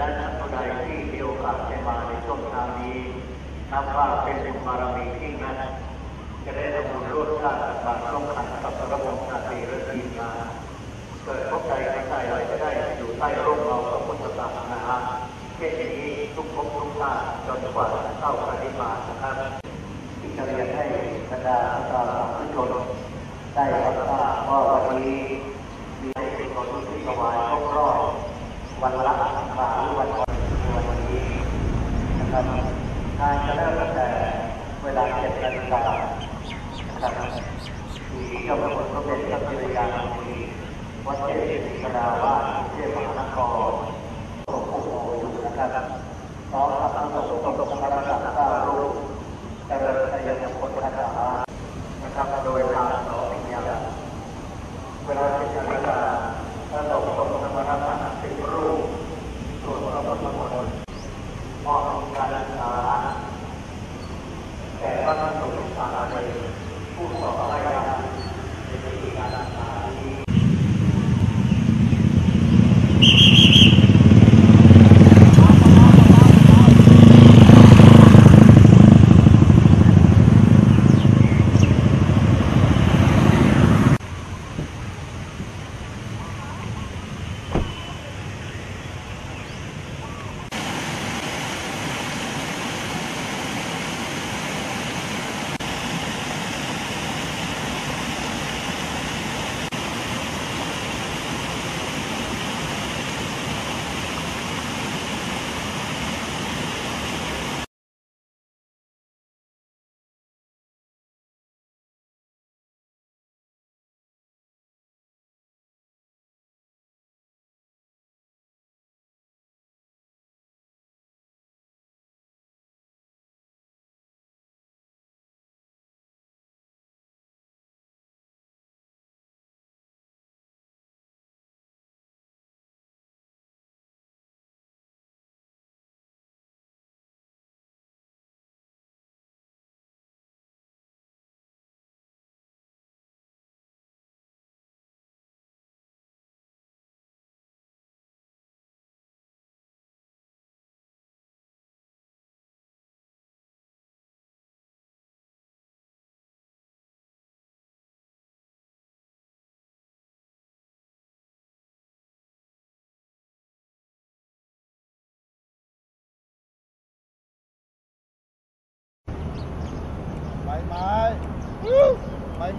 นั้นท่านผู้ใดที่มีโอกาสได้มาในช่วงเช้านี้นับว่าเป็นบุญบารมีที่นั้นจะได้ทำบุญร่วมชาติบาตร่วมขันกับพระบรมชาตรีและทีมงานเกิดพบใจในใจเราจะได้อยู่ใต้ร่มเงาพระพุทธศาสนาเช่นนี้ทุกภพทุกชาติจนกว่าจะเข้าปฏิมานะครับที่จะเรียนให้บรรดาสาธุชนได้รับทราบว่าวันนี้มีเป็นคนที่ถวายครบรอบ วันละสังฆาหรือวันก่อนวันนี้นะครับงานจะเริ่มตั้งแต่เวลาเจ็ดนาฬิกานะครับที่เจ้าพระคุณพระเป็นพระกิริยานุรีวัดเทพศิษดาวาสเทพมหานครหลวงปู่โออยู่นะครับพร้อมกับพระสงฆ์ตกพระราชาเก้ารูปเจริญชัยมงคลคาถานะครับโดยทางสองวิญญาณเวลาที่จะเวลา พระสงฆ์ทรงธรรมรัตน์สิบรูปส่วนพระพุทธมนมอบการศึกษาแก่พระสงฆ์สามเรผู้สอบรายง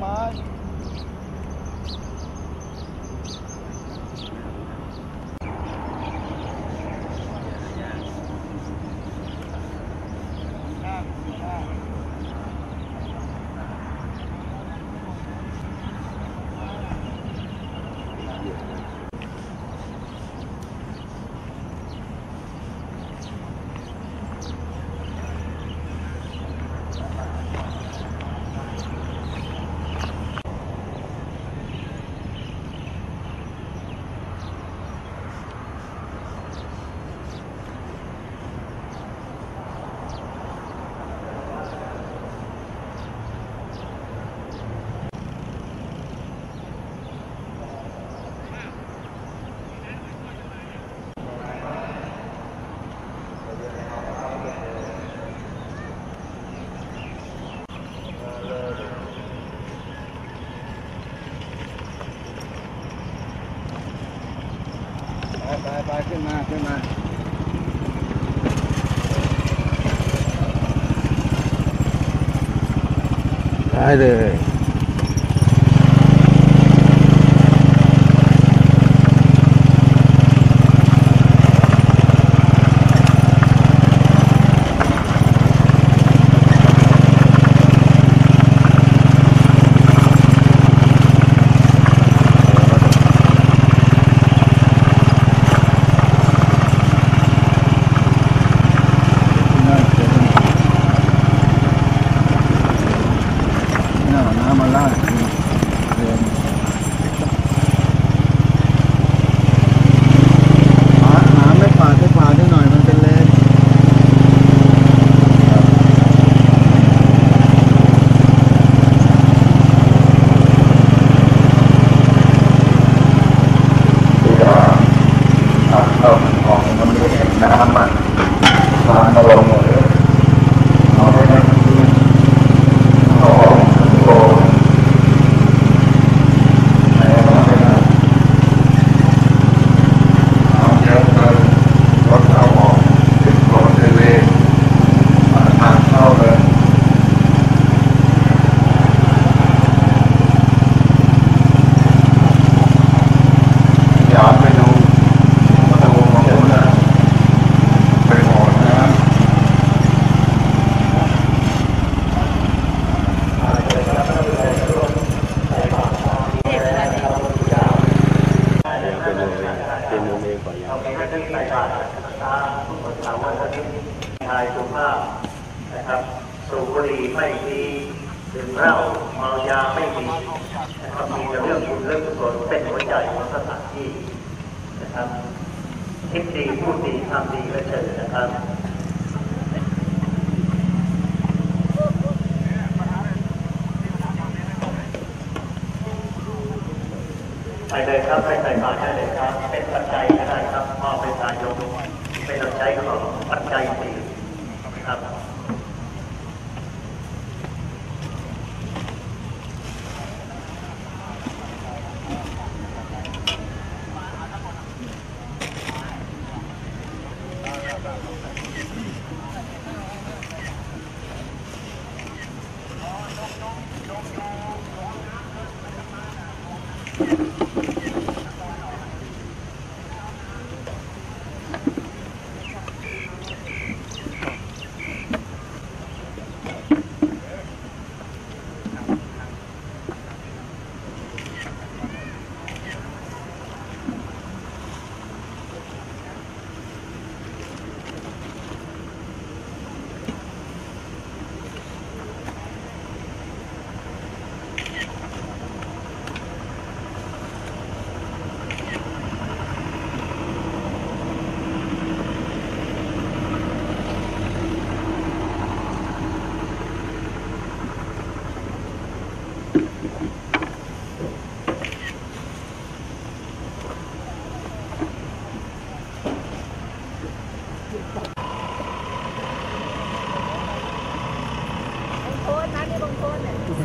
ใบ ไปขึ้นม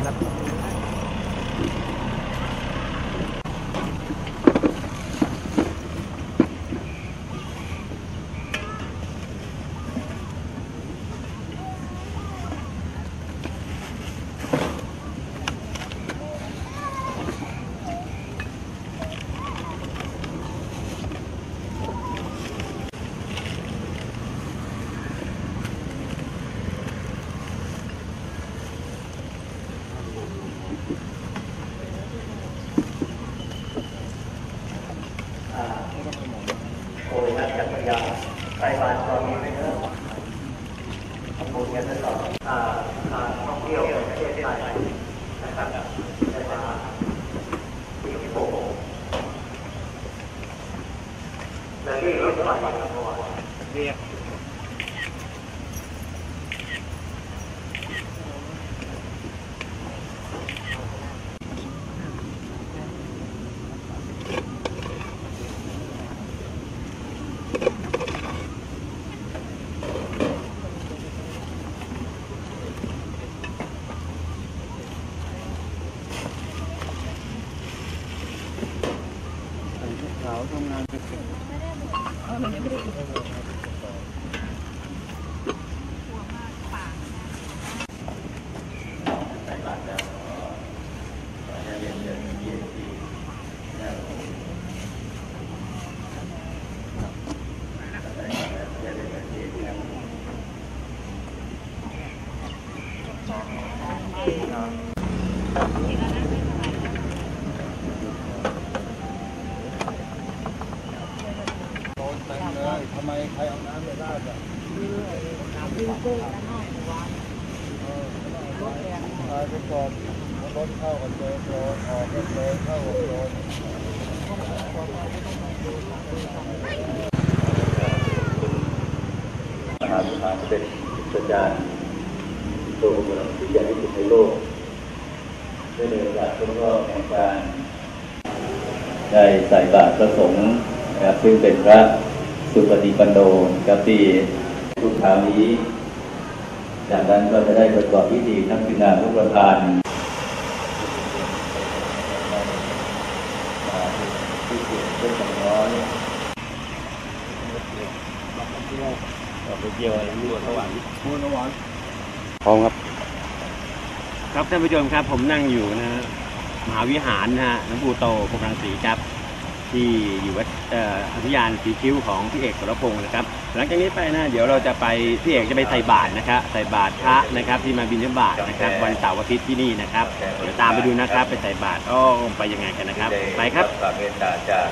ค มหาวิหารเป็นสัญญาตัวของเราที่ใหญ่ที่สุดในโลกได้ในโอกาสครบรอบแห่งการได้ใส่บาตรพระสงฆ์นะครับซึ่งเป็นพระสุปฏิปันโนนะครับที่ทุกเช้านี้ จากนั้นก็จะได้ประกอบพิธีทั้งพิณาทุกประธานที่เกี่ยวกับสองร้อย ไป เกี่ยวอะไรรั่วสว่างมูลวัฒน์พร้อมครับ ครับท่านผู้ชมครับ ผมนั่งอยู่นะฮะมหาวิหารนะฮะหลวงปู่โตพรหมรังสีครับ ที่อยู่วัดเอ่ออภิยานสีคิ้วของพี่เอกสรพงศ์นะครับ หลังจากนี้ไปนะเดี๋ยวเราจะไปพี่เอกจะไปใส่บาตรนะครับใส่บาตรพระนะครับ ที่มาบิณฑบาตนะครับ วันเสาร์อาทิตย์ที่นี่นะครับเดี๋ยวตามไปดูนะครับ ไปใส่บาตรอ้อไปยังไงกันนะครับ ไปครับ ฝากเมตตาจาก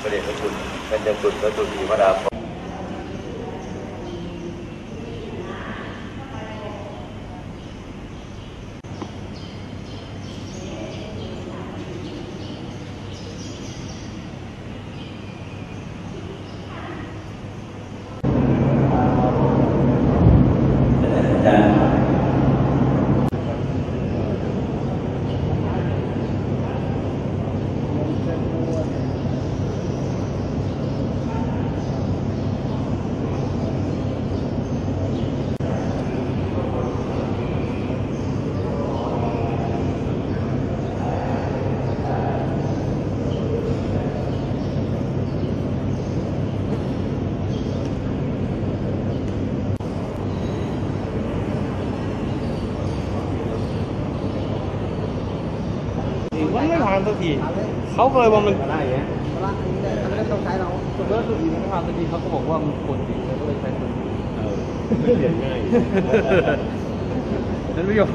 พระเดชพระคุณเป็นเดบุตรพระสุธีวราภรณ์ กทีเขาก็เลยว่ามันได้เงี้ยว่าอันนี้เขาไม่ได้ต้องใช้เราส่วนเรื่องอื่นไม่ผ่านสักทีเขาก็บอกว่ามันกดอยู่แล้วก็เลยใช้ตัวนี้เออเขียนง่ายนั่นไม่ยอม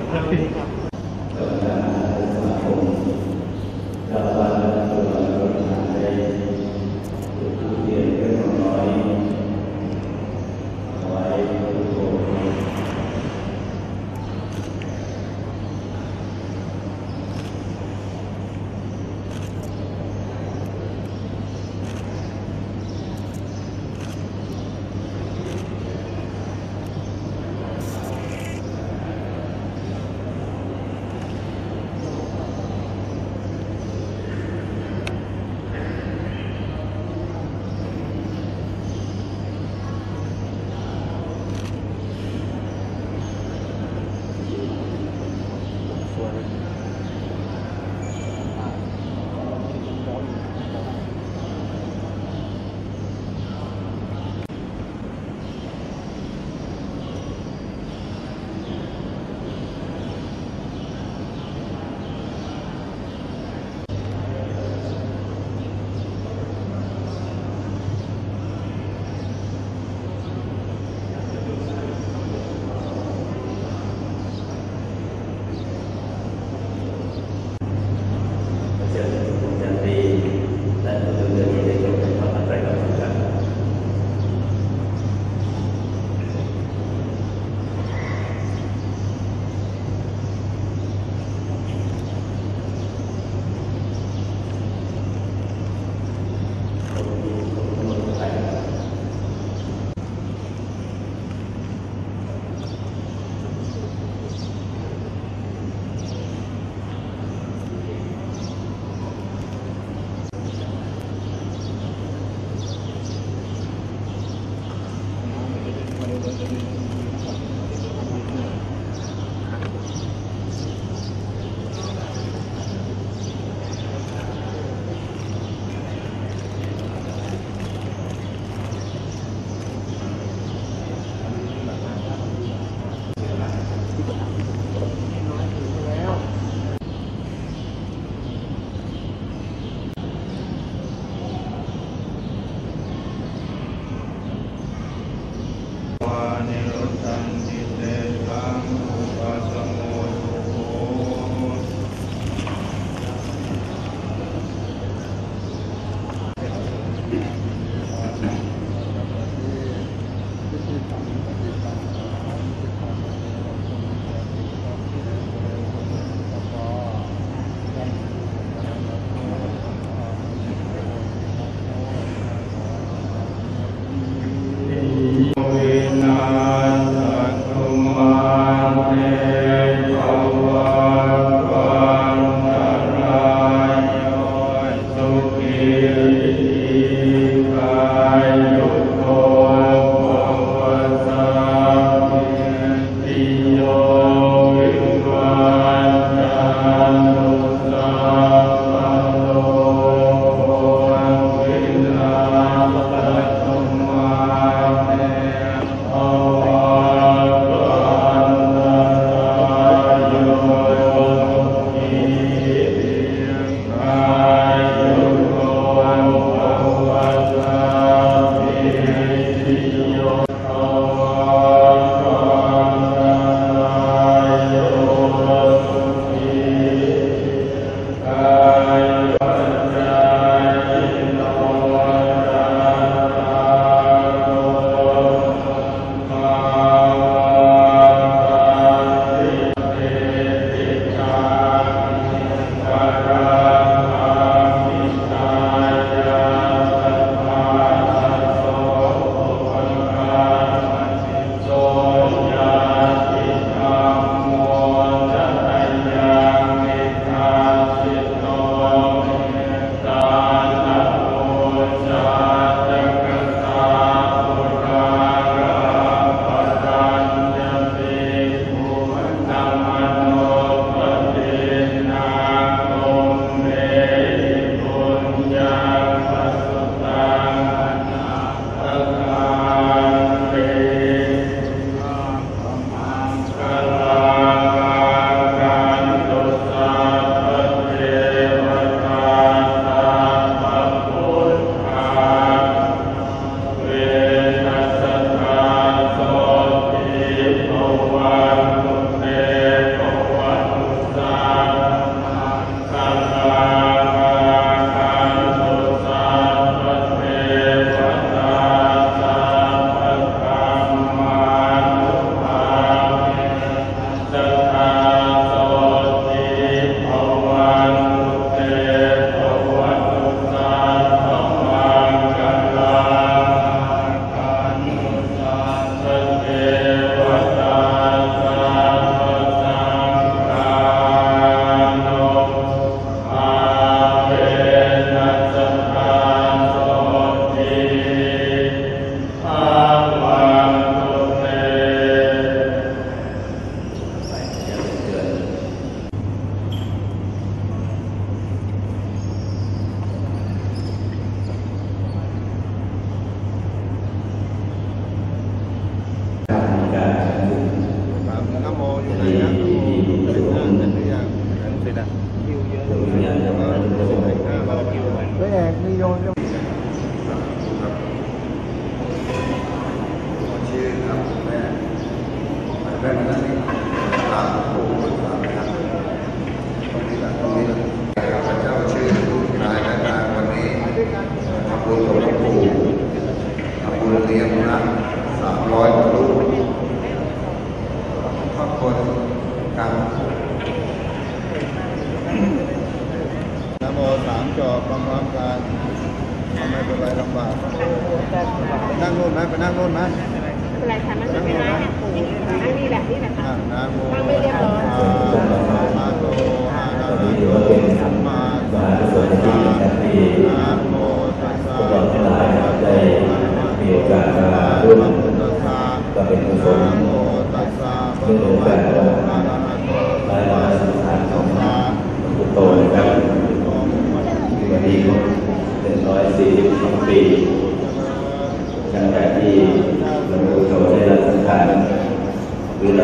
คือเร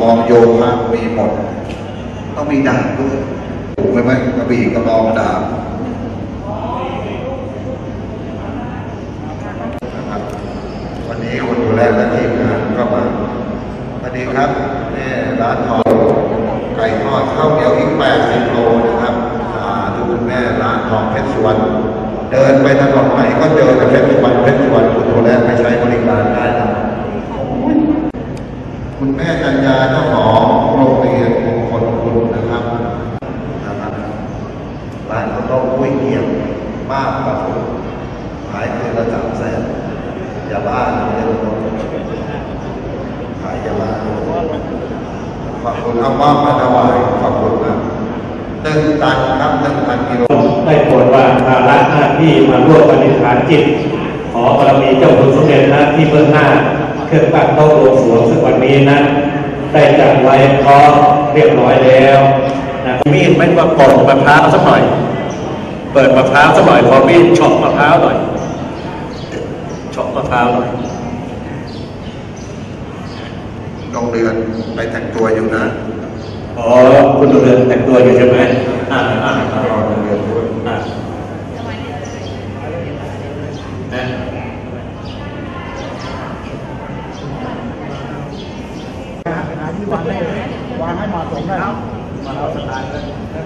กระบี่กระบองโยคะมีหมด ต้องมีดาบด้วยถูกไหมไหมกระบี่กระบองดาบวันนี้คนดูแลและทีมงานก็มาสวัสดีครับนี่ร้านทองไก่ทอดข้าวเหนียวอีก80โลนะครับสาธุคุณแม่ร้านทองเพชรสุวรรณเดินไปถนนไหนก็เจอแต่เพชรสุวรรณเพชรสุวรรณคุณดูแลไปใช้บริการได้นะ คุณแม่จัญญาเจ้าของโรงเรียนมงคลคุณนะครับนะครับร้านข้าวต้มกุ้ยเกี๊ยวบ้าปลาสุกขายคืนละสามแสนอย่าบ้าเรียนรถขายอย่าบ้าขอบคุณเอามอบมาถวายขอบคุณนะหนึ่งตันครับหนึ่งตันกิโล ได้โปรดวางภาระหน้าที่มาร่วมปฏิฐานจิต ขอบารมีเจ้าคุณสมเด็จนะที่เบื้องหน้า เครื่องตั้งโต๊ะบวงสรวงสักวันนี้นะได้ ไว้พร้อมเรียบร้อยแล้วนะมีดไม่มาปอกมะพร้าวสักหน่อย เปิดมะพร้าวสักหน่อยขอมีดเฉาะมะพร้าวหน่อยเฉาะมะพร้าวหน่อย โรงเรียนไปแต่งตัวอยู่นะ อ๋อคุณเรือนแต่งตัวอยู่ใช่ไหมอ่าอ่าอ่า รอโรงเรียนด้วย อ่านะ หาที่วางได้วางให้เหมาะสมได้มาเอาสไตล์เลย อะ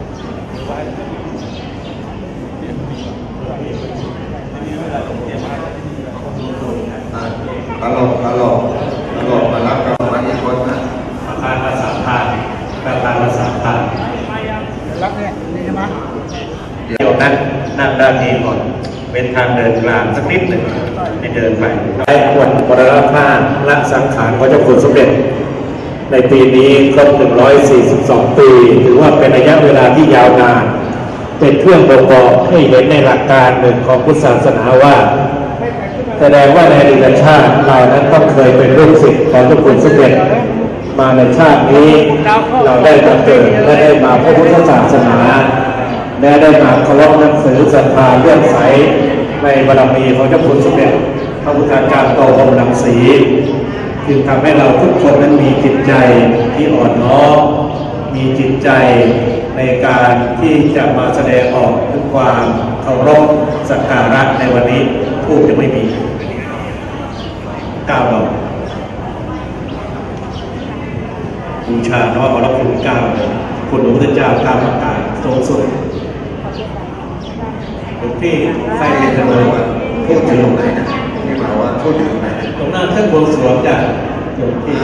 ตลกตลกตลกมารับกรรมอีกคนนะ ประธานภาษาไทยประธานภาษาไทย รับเนี่ยนี่ใช่ไหม เดี๋ยวนั่ง นั่งด้านนี้ก่อนเป็นทางเดินกลางสักนิดหนึ่งให้เดินไปไอ้ควรปรณภาพละสังขารของเจ้าคุณสมเด็จ ในปีนี้ครบ 142 ปี ถือว่าเป็นระยะเวลาที่ยาวนาน เป็นเครื่องบ่งบอกให้เห็นในหลักการหนึ่งของพุทธศาสนาว่า แสดงว่าในอดีตชาติเรานั้นต้องเคยเป็นลูกศิษย์ของเจ้าคุณสมเด็จมาในชาตินี้เราได้มาเกิดและได้มาพบพุทธศาสนา และได้มาเคารพนับถือศรัทธาเลื่อมใสในบารมีของเจ้าคุณสมเด็จพระพุทธาจารย์โตพรหมรังสีจึงทำให้เราทุกคนนั้นมีจิตใจที่อ่อนน้อมมีจิตใจในการที่จะมาแสดงออกถึงความเคารพสักการะในวันนี้พูดจะไม่มีก้าวดอกบูชาเนาะขอรับคุณก้าวเลยคุณพระพุทธเจ้าก้าวประการสูงสุด ลวงพี่ใครเป็นจะเลยว่าพูดถึงตรงไหนนะที่มาว่าพูดถึงไหนตรงหน้าเครื่องบวงสรวงจ้ะหลวงพี่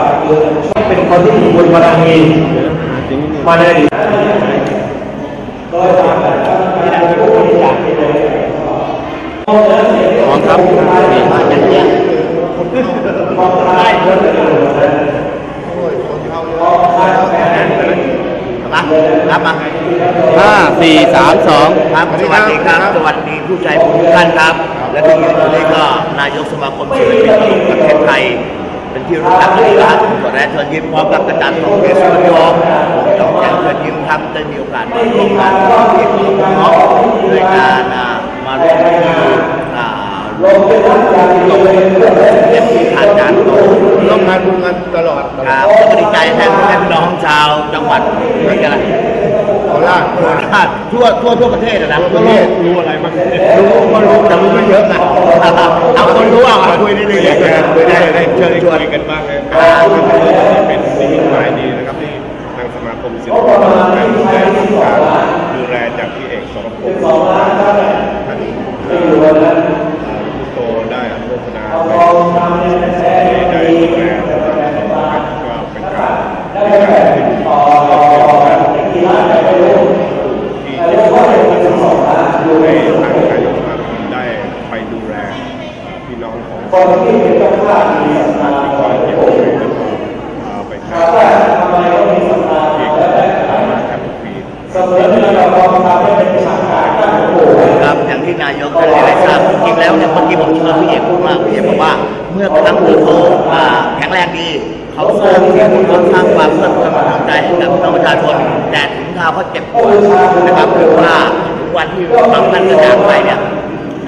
เผาป่าเกินชอบเป็นคนที่มีบุญบารมีมาในอดีตโดยทางการการผู้บริจาคที่เลยของครับมีมาจากเนี่ยรับมาห้าสี่สามสองครับสวัสดีครับ สวัสดีผู้ใจบุญทุกท่านครับ และที่อยู่ตรงนี้ก็นายกสมาคมศิลปินแห่งประเทศไทย เป็นที่รู้จักกันดีครับขอแรงเชิญยิ้มพร้อมกับอาจารย์ตรงเกษสุวรรณยงจองแจงเชิญยิ้มครับได้มีโอกาสมาร่วมงานที่ของน้องในการอ่ามาร่วมพิธีอ่าลงเล่นที่ทานจานโตร่วมงานบุญกันตลอดครับก็ดีใจแทนแทนพี่น้องชาวจังหวัดนี่กันละ โคราชโคราชทั่วทั่วทั่วประเทศนะทั่วโลกรู้อะไรบ้างรู้ก็รู้แต่รู้ไม่เยอะนะเอาคนรู้เอาคุยนิดนึงเลยได้ได้เชิญชวนกันบ้างเลยเป็นสิ่งหมายดีนะครับที่ทางสมาคมศิลปะการดูแลการดูแลจากพี่เอกสรพงศ์ท่านผู้โตได้อนุโมทนาในได้ดูแลนะครับก็เป็นการดูแลที่ดีที่ที่ให้ทางนายกสมาคมได้ไปดูแลพี่น้องของ คนที่เป็นเจ้าภาพมีศรัทธาที่ขคออยงเก็บผู้ช่วยกันเอาไปถาใช้มว่าทำไมต้องมีศรัทธาและได้ตามมาแทบทุกปีเสมือนที่เราลองทำให้เป็นสังขารตั้งโอ้โหครับอย่างที่นายกท่านได้ทราบจริงแล้วเนี่ยเมื่อกี้ผมเชิญพี่เอกพูดว่าพี่เอกบอกว่า เมื่อครั้งที่เขาอ่าแข็งแรงดีเขาสร้างที่เขาสร้างความเพลิดเพลินประทับใจให้กับพี่น้องประชาชนแต่ถึงคราวเขาเจ็บปวยนะครับหรือว่าวันที่บางท่านจะจากไปเนี่ย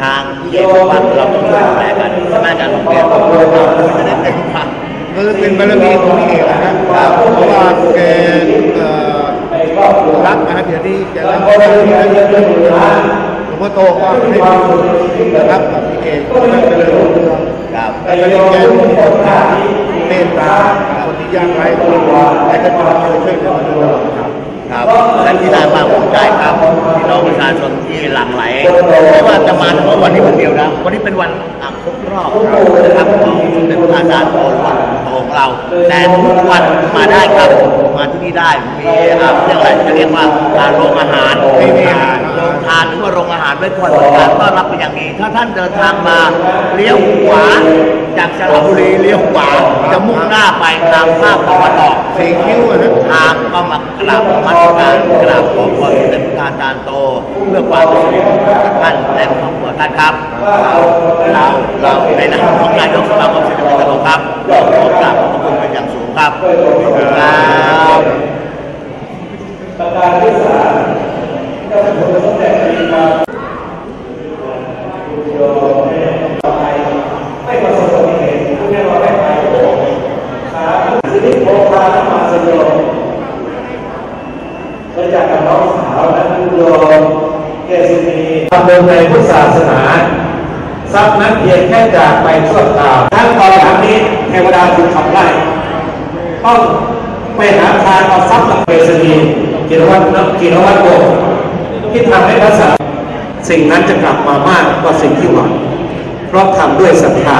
ทางพี่เอกบว่าเราต้องดูแลกันใช่ไหมาจารย์ผมเรียนผมไม่ได้เป็นความคือเป็นบารมีของพี่เอกนะครับเพราะว่าแกรักนะครับเดี๋ยวนี้แกรักคนที่เยอะเยอะเยอะหลวงพ่อโตก็ให้ดีนะครับกับพี่เอกก็ไม่เป็นเรื่องครับแต่ยังแกมีเมตตาคนที่ยากไร้คนแต่ก็จะช่วยช่วยเหลือมาตลอด ครับท่านที่ได้มาผมิใจครับพี่น้องประชาชนที่หลั่งไหลไม่ว่าจะมาเฉพาะวันนี้วันเดียวนะวันนี้เป็นวันครบรอบครับของสมเด็จพระอาจารย์โตวันโต ของเรา แต่ทุกวันมาได้ครับ มาที่นี่ได้ มีอ่าเรียกอะไรจะเรียกว่าการโรงอาหารมีโรงทานหรือว่าโรงอาหารไว้คอยบริการต้อนรับเป็นอย่างดี ถ้าท่านเดินทางมาเลี้ยวขวา จากสระบุรีเลี้ยวขวาจะมุ่งหน้าไปทางภาคตะวันออก สี่คิ้วอะนะ ทางก็มากราบนมัสการกราบขอพรสมเด็จพระอาจารย์โต เพื่อความสิริมงคลกับท่านและครอบครัวท่านครับ เราเราในนามของนายกสมาคมศิลปินตลกครับก็ขอกราบขอบคุณเป็นอย่างสูงครับครับประการที่สามก็เป็นคนสมเด็จมีการโยมให้ไม่ประสบอุบัติเหตุผู้แน่ว่าไม่ตายโหงขาสิริโภคาธมาสโยมบริจาคกับน้องสาวและคุณโยมเกษินีทำเดินในพุทธศาสนา ทรัพย์นั้นเพียงแค่จากไปชั่วคราวทั้งตอนหลังนี้เทวดาถูกขับไล่ต้องไปหาทางเอาทรัพย์หลังเกษณีกิรวัตรกิรวัตรโกที่ทำให้พระสัตว์สิ่งนั้นจะกลับมามากกว่าสิ่งที่หวังเพราะทำด้วยศรัทธา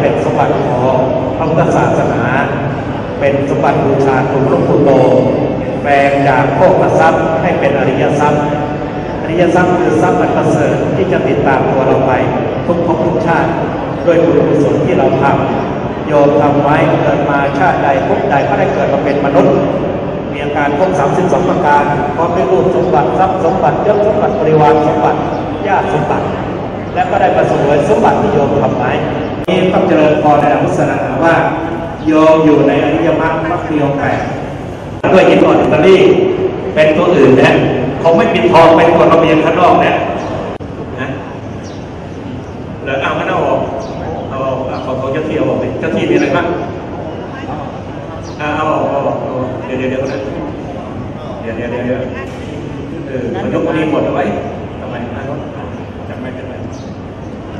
เป็นสมบัติของพระพุทธศาสนา เป็นสมบัติบูชาของหลวงปู่โตแปลงจากโภคทรัพย์ให้เป็นอริยทรัพย์อริยทรัพย์คือทรัพย์อันประเสริฐที่จะติดตามตัวเราไปทุกภพทุกชาติด้วยบุญกุศลที่เราทำโยมทำไว้เกิดมาชาติใดภพใดก็ได้เกิดมาเป็นมนุษย์มีอาการครบ32 ประการพร้อมด้วยรูปสมบัติทรัพย์สมบัติยศสมบัติบริวารสมบัติญาติสมบัติ และก็ได้ประสบวยสมบัติที่โยมทำไว้ นี่ต้องเจริญพรในหลักพุทธศาสนาว่า โยมอยู่ในอริยมรรคมรรคมีองค์แปดด้วยหินอ่อนอิตาลีเป็นตัวอื่นนะคงไม่ปิดทองเป็นกฎระเบียบข้างนอกนะนะแล้วเอาข้างนอกออกเอาเอาเอาของของเจ้าที่เอาออกเลยเจ้าที่มีอะไรบ้างเอาเอาออกเอาออกเอาออกเดี๋ยวเดี๋ยวเดี๋ยวนะเดี๋ยวเดี๋ยวเดี๋ยวเดี๋ยวเออมันยกนี้หมดเอาไว้ทำไมอะจำไม่เป็นไร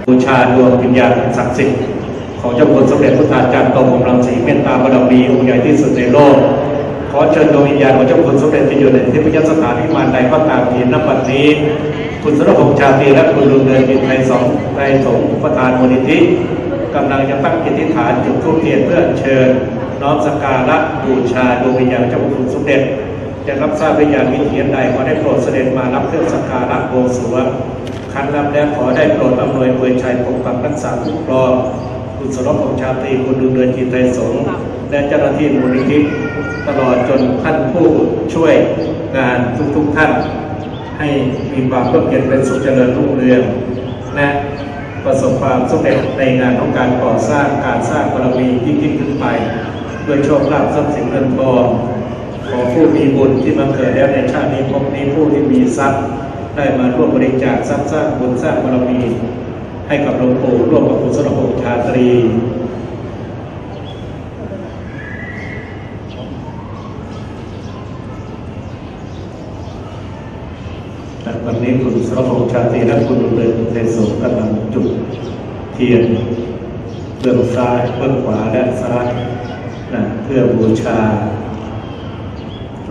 บู ชาดวงวิญญาณศักดิ์สิทธิ์ของเจ้าคุณสมเด็จพระอาจารย์โตพรหมรังสีเมตตาบารมีองค์ใหญ่ที่สุดในโลก ขอเชิญดวงวิญญาณของเจ้าคุณสมเด็จไปอยู่ในที่พยสถานที่มานใดก็ตามทีนับบัดนี้ คุณสรพงษ์ชาตรีและคุณลุงเดินยินไทยสองไทยสงประธานมูลนิธิกำลังจะตั้งจิตอธิฐานจุดธูปเทียนเพื่อเชิญน้อมสักการะบูชาดวงวิญญาณเจ้าคุณสมเด็จจะรับทราบวิญญาณวิเทียนใดขอได้โปรดเสด็จมารับเครื่องสักการะบวงสรวง คันรับแล้วขอได้โปรดอำนวยอวยชัยปกปักรักษาคุ้มครองคุณสรพงษ์ชาตรีคุณลุเดินจินไทยสงฆ์และเจ้าหน้าที่มูลนิธิตลอดจนท่านผู้ช่วยงานทุกๆท่าน ให้มีความร่มเย็นเป็นสุขเจริญรุ่งเรืองและประสบความสำเร็จในงานของการก่อสร้างการสร้างบารมียิ่งยิ่งขึ้นไปด้วยโชคลาภทรัพย์สินเงินทองขอผู้มีบุญที่มาเกิดแล้วในชาตินี้พบนี้ผู้ที่มีทรัพย์ ได้มาร่วมบริจาคทรัพย์สร้างบุญสร้างบารมี ให้กับหลวงปู่ร่วมกับคุณสรพงษ์ชาตรีแต่วันนี้คุณสรพงษ์ชาตรีและคุณบุญเรืองเทศสกำลังจุดเทียนเบื้องซ้ายเบื้องขวาและซ้ายนะเพื่อบูชา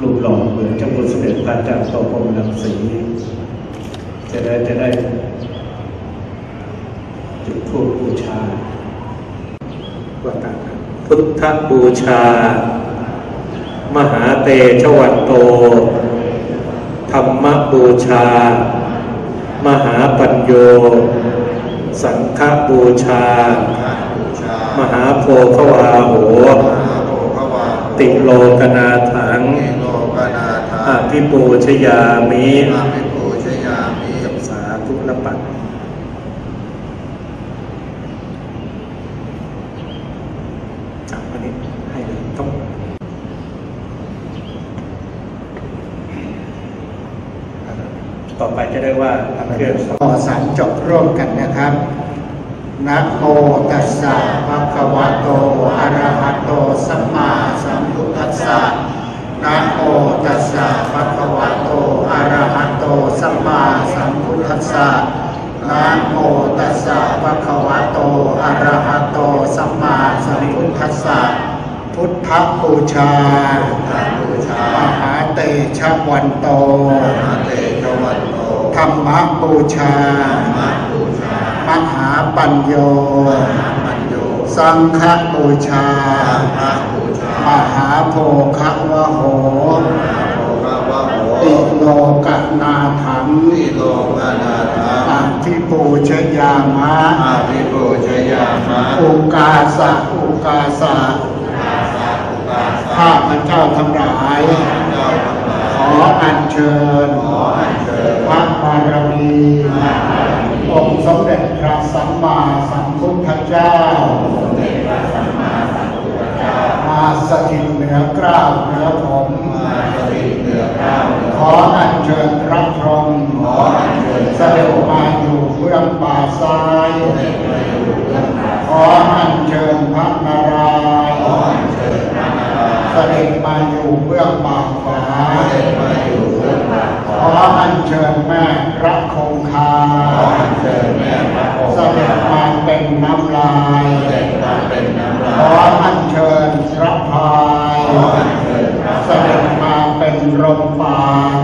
รูปหล่อเหมือนเจ้าคุณสมเด็จพระอาจารย์โตพรหมรังสี จะได้จะได้จุดธูปบูชาว่ากันพุทธบูชา มหาเตชะวันโต ธรรมบูชา มหาปัญโย สังฆบูชาบูชามหาโพคาวาโหมหาโภควาติโลกนาถังติโลกนาถาอาภิปูชยามิ อาภิปูชยามิ สาธุละปัดจับอันนี้ให้เลยต้อง ต่อไปจะได้ ว่าทำเครื่องขอสามจบร่วมกันนะครับนะโมตัสสะภะคะวะโตอะระหะโตสัมมาสัมพุทธัสสะนะโมตัสสะภะคะวะโตอะระหะโตสัมมาสัมพุทธัสสะนะโมตัสสะภะคะวะโตอะระหะโตสัมมาสัมพุทธัสสะพุทธบูชาพุทธบูชามหาเตชะวันโตมหาเตชะวันโต รรมบูชามะบูชามหาปัญโยมหาปัญโย สังฆบูชาสังฆบูชามหาโภคะวะโหมหาโภควาโหติโลกนาถังทิโลกนาถังอัทิปูชยามะอาภิปูชยามะอุกาสะอุกาสะข้าพเจ้าทั้งหลายเจ้าทั้งหลายขออัญเชิญขออัญเชิญพระบาร มีองค์สมเด็จพระสัมมาสัมพุทธเจ้า มาสถิตเหนือกล้าวเหนือผมมาสถิตเหนือข้าวเหนือขออัญเชิญพระพรหมขออัญเชิญเสด็จมาอยู่เบื้องป่าซ้าย ขออัญเชิญพระนารายณ์ขออัญเชิญพระนาราเสด็จมาอยู่เบื้องป่าขวาขออัญเชิญแม่ คาขออัญเชิญแสด็จมาเป็นน้ำลายขออัญเชิญพระพายเชิญพระเสด็จมาเป็นลมปาน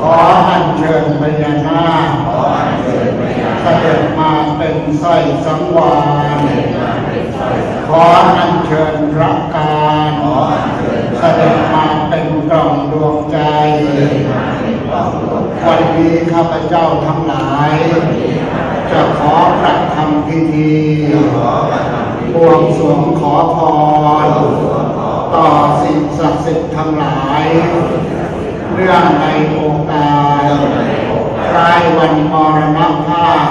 ขออัญเชิญพญานาคขออัญเชิญพระยาเสด็จมาเป็นสร้อยสังวานขออัญเชิญพระการเสด็จมาเป็นกล่องดวงใจ เสด็จมาเป็นค วันนี้ข้าพเจ้าทั้งหลาย จะขอประทำพิธีบวงสรวงขอพร ต่อสิ่งศักดิ์สิทธิ์ทั้งหลาย เรื่องในโอกาสคล้ายวันมรณภาพ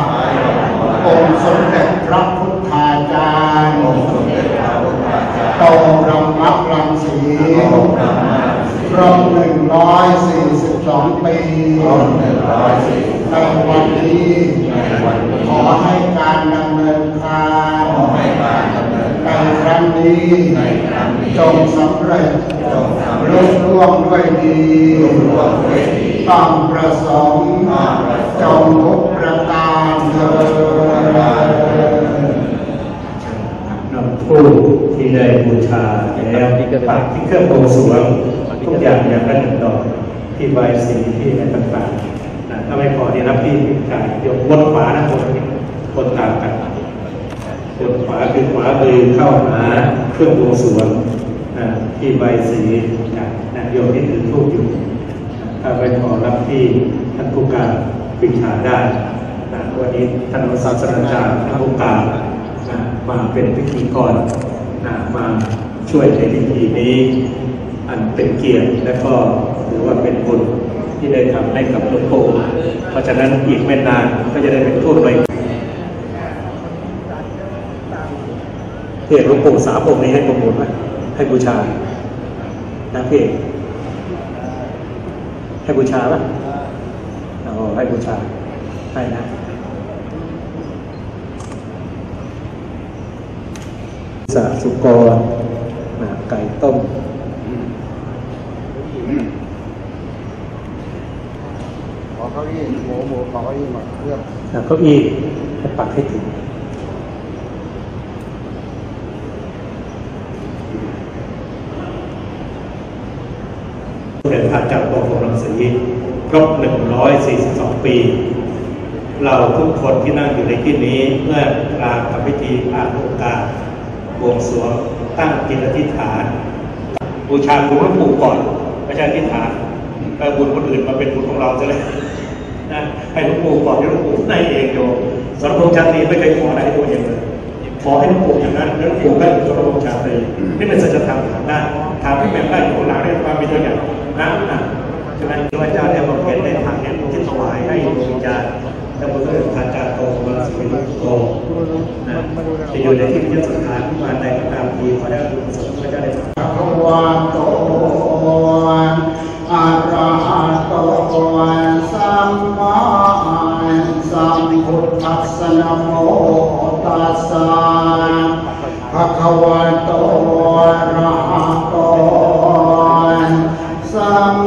องค์สมเด็จพระพุทธาจารย์องค์สมเจพระพุทธาโตรมักรังสี ครบหนึ่งร้อยสี่สิบสองปีองค์หนึ่งร้อยสี่ในวันนี้ ขอให้การดำเนินการขอให้การดำเนินการครั้งนี้ในครั้งนี้จงสำเร็จจงสำเร็ลุจล่วงด้วยดีรุ่งเรืองด้วยดีต้องประสงค์จงทุกประการเถิดผู้ที่ได้บูชาแล้วปักที่เครื่องบวงสรวง ทุกอย่างอย่างละหนึ่งดอกที่ใบสีที่อะไรต่างๆนะถ้าไม่พอที่รับที่พิจารยกวนขวานะคนนี้คนต่างกันคนขวาคือขวามือเข้าหาเครื่องวงสวงนะที่ใบสีนะนะโยมที่ถือทูปอยู่ถ้าไม่พอรับที่ท่านผู้การพิจาได้นะวันนี้ท่านศาสตราจารย์ท่านผู้การนะมาเป็นพิธีกรนะมาช่วยในพิธีนี้ อันเป็นเกียรติและก็ถือว่าเป็นบุญที่ได้ทำให้กับหลวงปู่เพราะฉะนั้นอีกไม่นานก็จะได้เป็นทูตไปเพื่อหลวงปู่สามองค์นี้ให้ประมูลไหมให้บูชานะพี่เอกให้บูชาไหมอ๋อให้บูชาให้นะสะสุกรนะไก่ต้ม ขอเก้าอี้ หมูหมูขอเก้าอี้มาเพื่อนะเก้าอี้ให้ปักให้ถึงเด็จพระเจ้าโตของรังสีครบ 142 ปี เราทุกคนที่นั่งอยู่ในที่นี้เมื่อกลางทำพิธีอ่านโอกาสบวงสรวงตั้งจิตอธิษฐาน บูชาคุณหลวงปู่ก่อนไม่ใช่อธิษฐานแต่บุญคนอื่นมาเป็นบุญของเราจะเลย นะให้หลวงปู่ก่อให้หลวงปู่ในเองโยมสรพงษ์ชาตรีไม่เคยขออะไรตัวเองเลยขอให้หลวงปู่อย่างนั้นหลวงปู่ก็เป็นสรพงษ์ชาตรีนี่เป็นสัจธรรมถามได้ถามพี่แม่ได้อยู่หลังได้ความมีตัวอย่างนะนะฉะนั้นพระเจ้าได้บำเพ็ญในทางนี้ที่ถวายให้ดวงวิญญาณและบุญก็เป็นทางการโตของเราสิริโตนะจะอยู่ในที่พิจารณาการใดก็ตามทีขอได้บุญกุศลพระเจ้าได้ภะคะวะโตอะระห โตสัมมาสัมพุทธัสสะนะโมตัสสะภะคะวะโตอะระหะโตสัม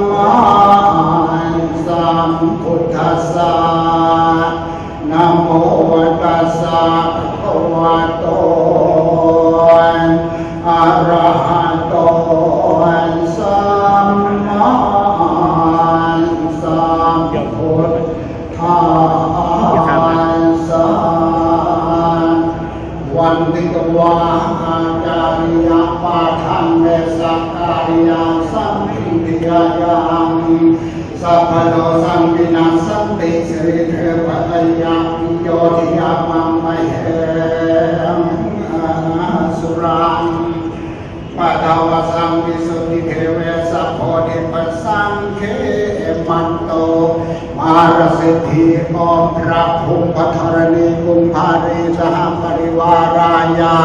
สิทธิโอพระภูมิพัทรณีกุมภารีสหปริวารายา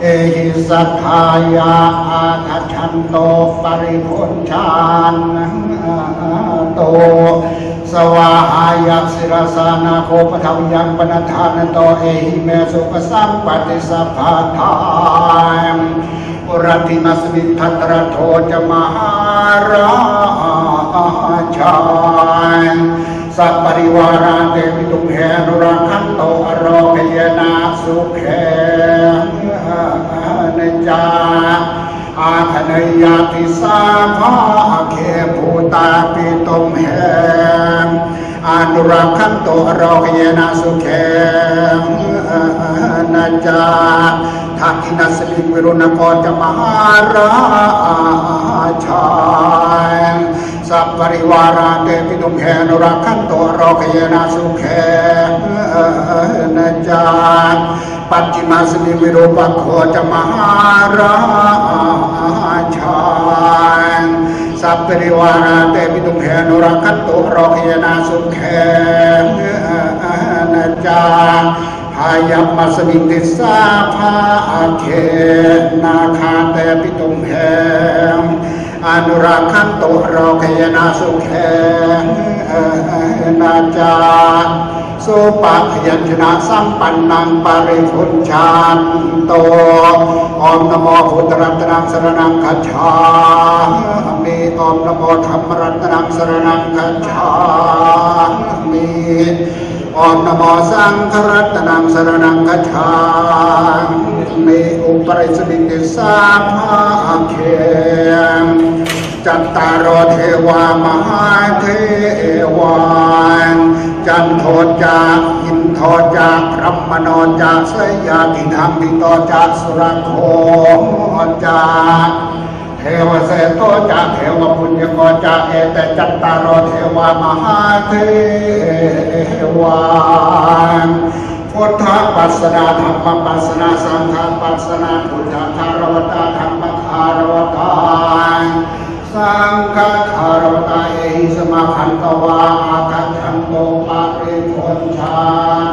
เอหิสัทธายาอาคัจฉันโตปริพุนชานโต สวาหายักศิรสานาโคปทวยังปนทานโตเอหิเมสุปสัมปติสัพพาทานปุรติมัสมิทัตระโทจะมหาราชาย สัพปริวาราเตปิตุเหนุรักขันโตอโรคยนาสุเขนจาอาคเนยาติสาภาเคภูตาปิตุมเหอนุรักขันโตอโรคยนาสุเขนจาทักขินัสลิวิรุณโกจมหาราชา สัพปริวาราเตปิตุมเหนุรักขันโตโรคยนาสุเขนจาปัจจิมาสมิวิโรปัโคจมหาราชายสัพปริวาราเตปิตุมเหนุรักขันโตโรคยนาสุเขนจาพายัมมาสมิติสาภาเขนาคาเตปิตุมเห อนุรักขันโตโรคยนาสุเขนาจาสุปะพยัญชนะสัมปันนังปริพุนชานโตอมนโมพุทธรัตนังสรนังคัจฉามิอมนโมธรรมรัตนังสรนังคัจฉามิ อมนโมสังฆรัตนังสรนังคัจฉามิอุปริสมิติสาภาเขจัตตารอเทวามหาเทวานจันโทจากอินโทจากรัมมโนจากสยาติธรรมติโตจากสุรโคจาก เทวเสโตจากเทวปุญญโกจากเอตจัตตารเทวามหาเทวานพุทธปัสสนาธรรมปัสสนาสังฆปัสสนาพุทธคารวตาธรรมคารวตาสังฆคารวตาเอหิสมาคันตวาอาคันทันโตปาริพนชา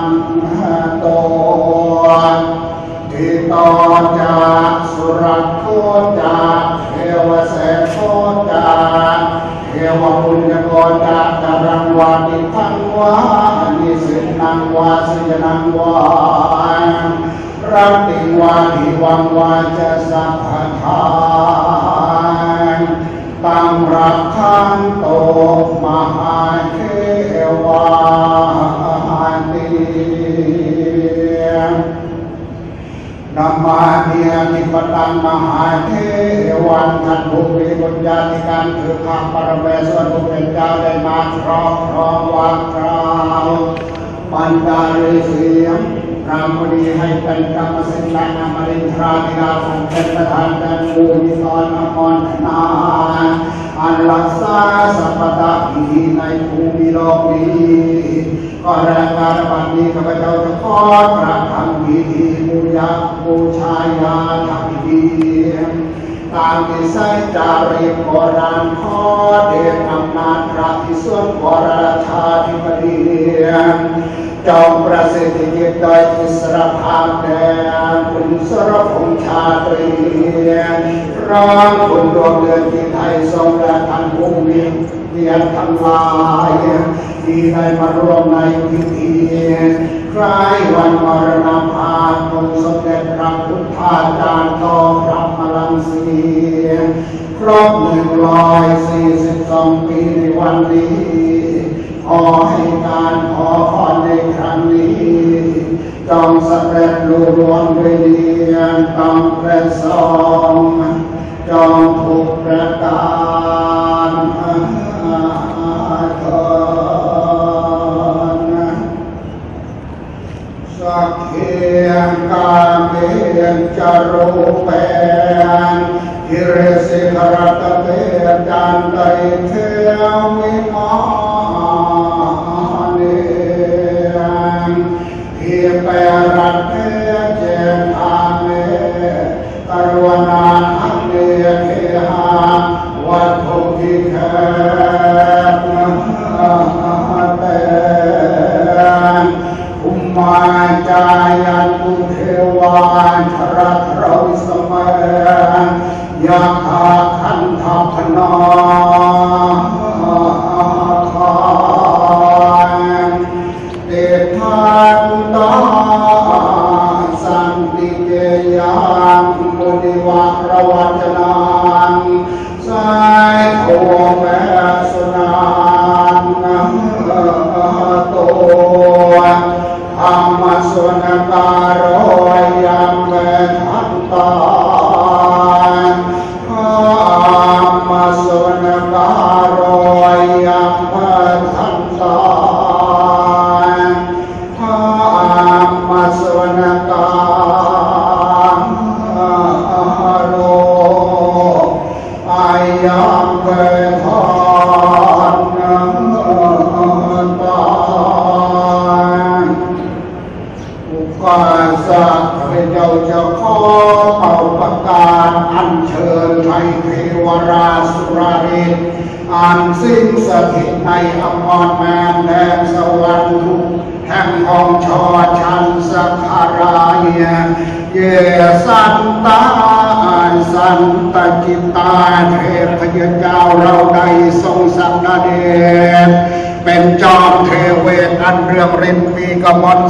นโตทิโตจาสุรัตโคจา เสโคจาเทวปุญญโกจาจารังวาติทังวานิสินังวาสินังวารัตติวาทิวังวาจะสัพพทานตังรักขันโตมหาเทวา มาเนียนิปตังมหาเทวันทันภูมิบุญญาธิการคือข้าปรเมศวรผู้เป็นเจ้าได้มาครอบครองวังกราวปัญญาฤาษี พระมณีให้เป็นกรรมสิทธิ์และอมรินทราธิราสังเป็นประธานเป็นมูลิตอนอมรนาอันรักษาสัพพตาปีในภูมิโลกนี้ก็แรงการบัดนี้ข้าพเจ้าจะขอกระทำพิธีบูชาบูชายาทำพิธีตามที่ใส่จารีโบราณขอเดชอำนาจพระที่ส่วนวราชาธิบดี จอมประสิทธิยิตโดยอิสระภาพแดงคุณสรพงษ์ชาตรีร้องคุณดวงเดือนที่ไทยทรงและท่านผู้มีเกียรทั้งหลายที่ได้มาร่วมในพิธีคล้ายวันมรณภาพองค์สมเด็จพระพุทธาจารย์โตพระมลังสีครบหนึ่งร้อยสี่สิบสองปีในวันนี้ อให้การขอพรในครั้งนี้จงสำเร็จลุล่วงด้วยดีต้องประสงจงถูกประการเถิดสักเขียงกาเมียนจารุเปนกิเรสิกรตเตจันไตเทวิ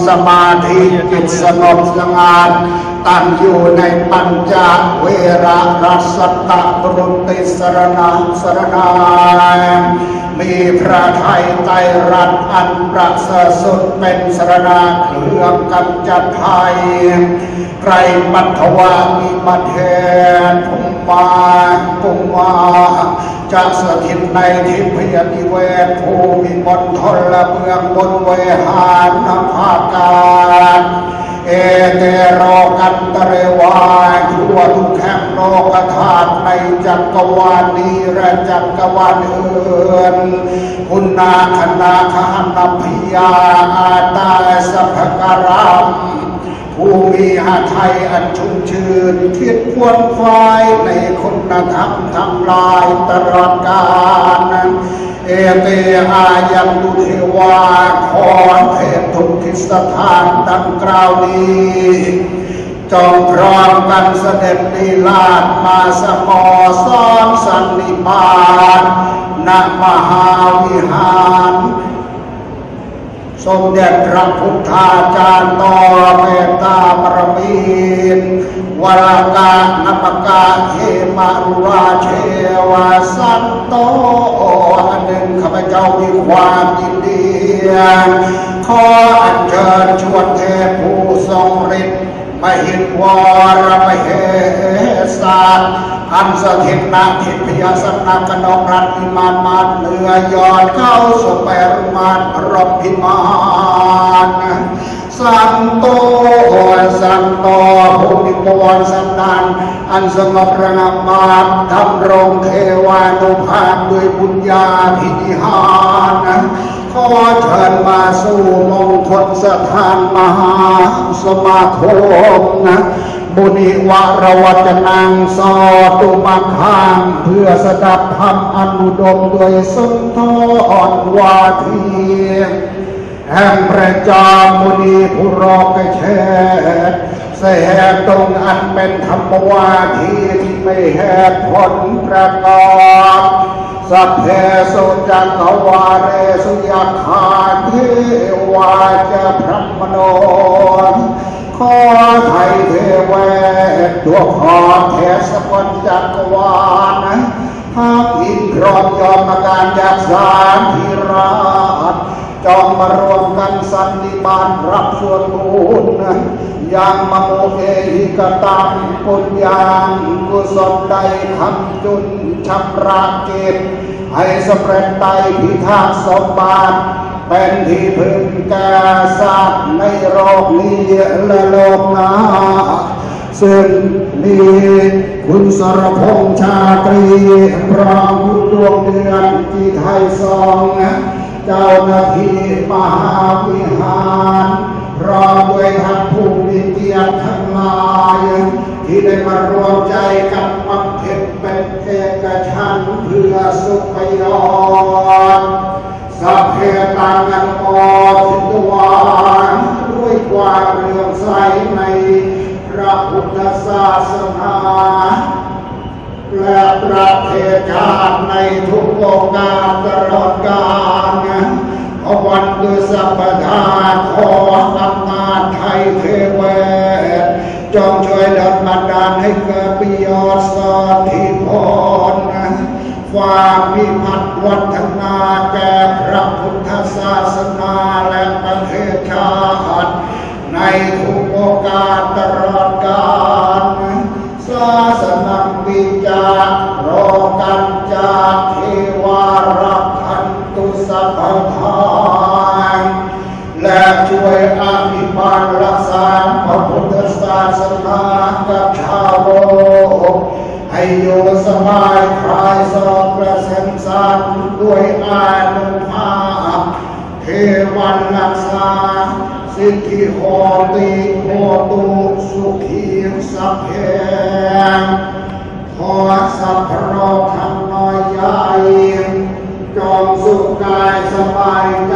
สมาธิจิตสงบสงัดตั้งอยู่ในปัญจเวระรัสตะปรุติสรนังสรนายมีพระไทยไตรรัตน์อันประเสริฐสุดเป็นสรณาเครื่องกำจัดภัยไกรปัทวามีบัตเทนภุมมาปุมมา จะสถิตในทิพยนิเวศภูมิมณฑลเมืองบนเวหานนภาการเอเตโรกันตเรวายทั่วทุกแห่งโลกธาตุในจักรวาลนี้และจักรวาลอื่นคุณนาคณาคานพิยาอาตาสัพการาม ผู้มีหาไทยอันชุ่มชื่นคิดควรควายในคุณธรรมทั้งหลายตลอดกาลเอเตอายังดุเทวาขอเทพทุกทิศถานดังกล่าวนี้จงพร้อมกันเสด็จลีลาดมาสมอซ้อนสันนิบาตณมหาวิหาร สมเด็จพระพุทธาจารย์ต่อเมตตาปรมีวรากาณปกาเฮมารุราเชวาสันโตอันหนึ่งข้าพเจ้ามีความยินดีขออัญเชิญชวนเทพผู้ทรงฤทธิ์ มหินวรมเหสารอันสถิตนาทิพยสนากนกรัตนิมานมาเหนือยอดเข้าสเปรมานรบพิมาน สันโตสันโตภูมิปวรสันดานอันสงบระงับมาทำรงเทวานุภาพด้วยบุญญาพินิหารขอเชิญมาสู่มงคลสถานมหาสมาคมนะบุญวารวัจนังสอตุมาคางเพื่อสดับธรรมอนุดมโดยสุนทรวาที แห่งพระจอมมุนีผู้รอกเชษเสดตรงอันเป็นธรรมวาทีที่ไม่แหกผลประกอบสัพเพสุจักรวาเรสุยาคาเทวาจะพระมโนขอไทยเทวศตัวขอเทศกลจักรวาลห้ามอินพร้อมยอมการจากสารพิราช จองมารวมกันสันนิบาตรับส่วนบุญยังมโมเอหิกตังปุญญากุศลใดคำจุนชำระเก็บให้สำเร็จไตพิทักษ์สมบัติเป็นที่พึ่งแก่สัตว์ในโลกนี้และโลกหน้าซึ่งมีคุณสรพงษ์ชาตรีพร้อมคุณดวงเดือนที่ไทยซอง เจ้าหน้าที่มหาวิหารพร้อมด้วยท่านผู้มีเกียรติทั้งหลาย ที่ได้มารวมใจกันบำเพ็ญเป็นเป็นเอกฉันเพื่อสุขประโยชน์สัพเพตังกันอทิตวานด้วยความเลื่อมใสในพระพุทธศาสนา และประเทศชาติในทุกโอกาสตลอดกาลวันคือสัพดาขออำนาจไทยเทเวศจงช่วยดลบันดาลให้เกิดประโยชน์สอดที่พรความพิพัฒน์วัฒนาแก่พระพุทธศาสนาและประเทศชาติในทุกโอกาสตลอดกาลศาสนัง วิจารอกันจาเทวารักขันตุสัพพทานและช่วยอภิบาลรักษาพระพุทธศาสนากับชาวโลกให้อยู่สบายคลายโศกและเส้นสันด้วยอานุภาพเทวันรักษาสิทธิโหติโหตุสุขีสัพเพ ขอสัพพโรคันน้อยใหญ่จงสุขกายสบายใจ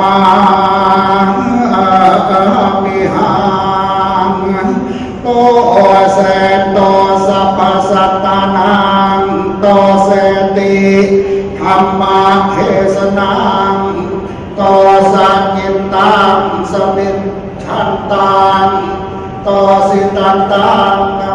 มามิหังโตเสโตสัพสัตตานังโตเสติธรรมาเทศนังโตสักกิตตังสมิทชันตังโตสิตันตัง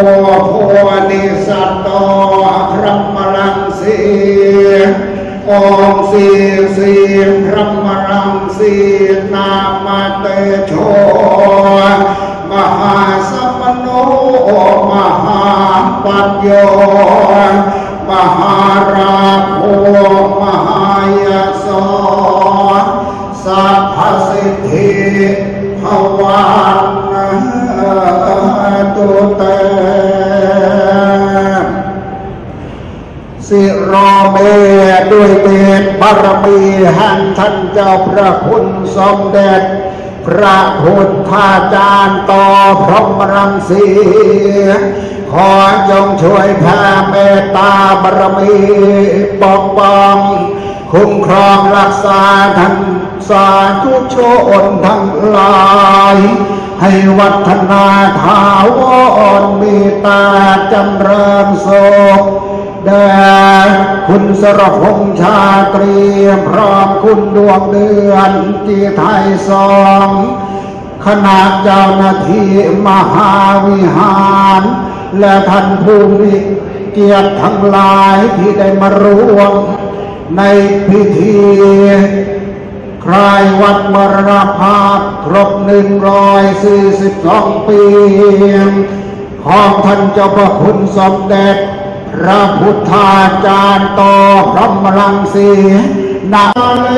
โมโพธิสัตว์โตพระมรังสีองสีสีพระมรังสีนามเตโชมหาสัมโนมหาปัญโยมหาราโภมหายโสสัพพสิทธิภวัน ตุเตสิโรเมด้วยเดชบารมีแห่งท่านเจ้าพระคุณสมเด็จ พระพุทธาจารย์ต่อพรหมรังสีขอจงช่วยแผ่เมตตาบารมีปกป้อง คุ้มครองรักษาท่าน สาธุชนทั้งหลาย ให้วัฒนาถาวรมีตาจำเริญโศกแด่คุณสรพงษ์ชาตรีพร้อมคุณดวงเดือนจีไทยสองคณะเจ้าหน้าที่มหาวิหาร และท่านผู้มีเกียรติทั้งหลายที่ได้มาร่วมในพิธี คลายวัดมรณภาพครบหนึ่งร้อยสี่สิบสองปีของท่านเจ้าพระคุณสมเด็จ พระพุทธาจารย์ต่อพระมรังสีนาเล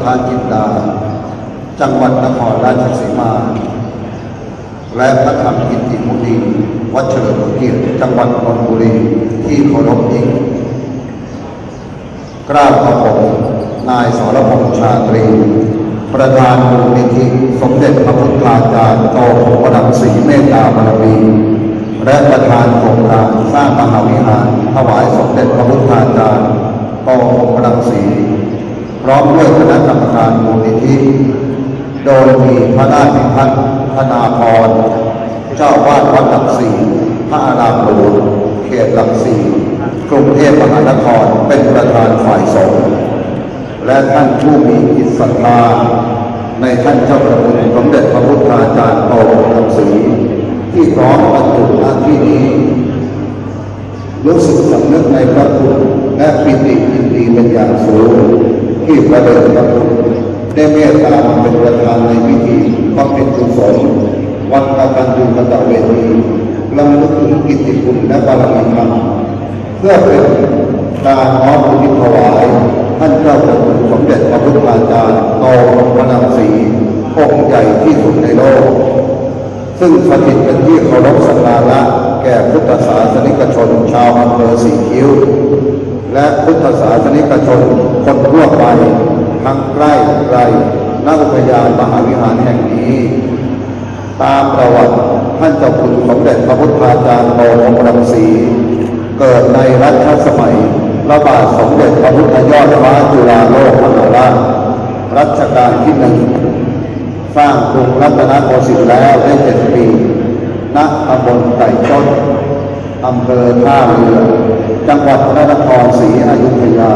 ทธาจินดา จังหวัดนครราชสีมา และพระธรรมกิติมุนีวัดเฉลิมพระเกียรติจังหวัดนนทบุรีที่เคารพยิ่งกราบขอบผมนายสรพงษ์ชาตรี ประธานมูลนิธิสมเด็จพระพุทธาจารย์โตพระดังศรีเมตตาบารมีและประธานโครงการสร้างมหาวิหารถวายสมเด็จพระพุทธาจารย์โตพระดังศ รีพร้อมด้วยคณะกรรมการมูลนิธิ โดยมีพระราชพิพัฒน์ธนาพร เจ้าวาดวัดหลักสี่พระอารามหลวงเขตหลักสี่กรุงเทพมหานครเป็นประธานฝ่ายสงฆ์และท่านผู้มีจิตศรัทธาในท่านเจ้าประคุณสมเด็จพระพุทธาจารย์โตหลักสีที่พร้อมบรรจุหน้าที่นี้รู้สึกสำนึกในพระคุณและปิติยินดีเป็นอย่างสูง ที่พระเดชพระคุณได้เมตตามาเป็นประธานในพิธีบำเพ็ญกุศลวัดกตัญญูกตเวทีลำลึกถึงกิตติคุณและบารมีธรรมเพื่อเป็นการน้อมอุทิศถวายท่านเจ้าประคุณสมเด็จพระพุทธาจารย์โตพระนางศรีองค์ใหญ่ที่สุดในโลก ซึ่งสถิตเป็นที่เคารพสักการะแก่พุทธศาสนิกชนชาวอำเภอสีคิ้ว และพุทธศาสนิกชนคนทั่วไป ทั้งใกล้ไกลณอุทยานมหาวิหารแห่งนี้ ตามประวัติท่านเจ้าคุณสมเด็จพระพุทธาจารย์โตองค์รังสีเกิดในรัชสมัยพระบาทสมเด็จพระพุทธยอดฟ้าจุฬาโลกมหาราชรัชกาลที่หนึ่งสร้างกรุงรัตนโกสินทร์แล้วได้เจ็ดปี ณตำบลไก่ชนอำเภอท่าเรือ จังหวัดพระนครศรีอยุธยา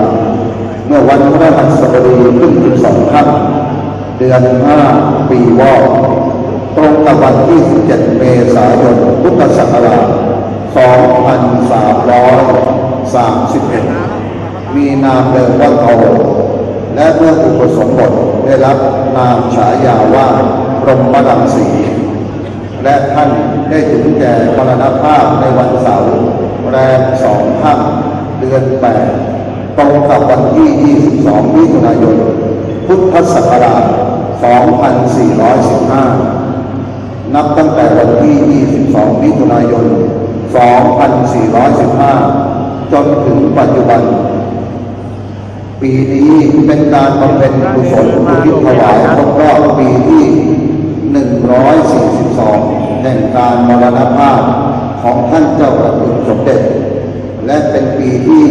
เมื่อวันพระหัสบดีขึ้นสิบสองค่ำเดือนห้าปีวอกตรงกับวันที่ 17 เมษายน พุทธศักราช 2331 มีนามเดิมว่าโตและเมื่ออุปสมบทได้รับนามฉายาว่าพรหมรังสี และท่านได้ถึงแก่มรณภาพในวันเสาร์ รมสองค่ำเดือนแปดตรงกับวันที่ 22 มิถุนายน พุทธศักราช 2415 นับตั้งแต่วันที่ 22 มิถุนายน 2415 จนถึงปัจจุบัน ปีนี้เป็นการบำเพ็ญกุศลอุทิศถวายครบรอบปีที่ 142 แห่งการมรณภาพ ของท่านเจ้าประคุณสมเด็จ และเป็นปีที่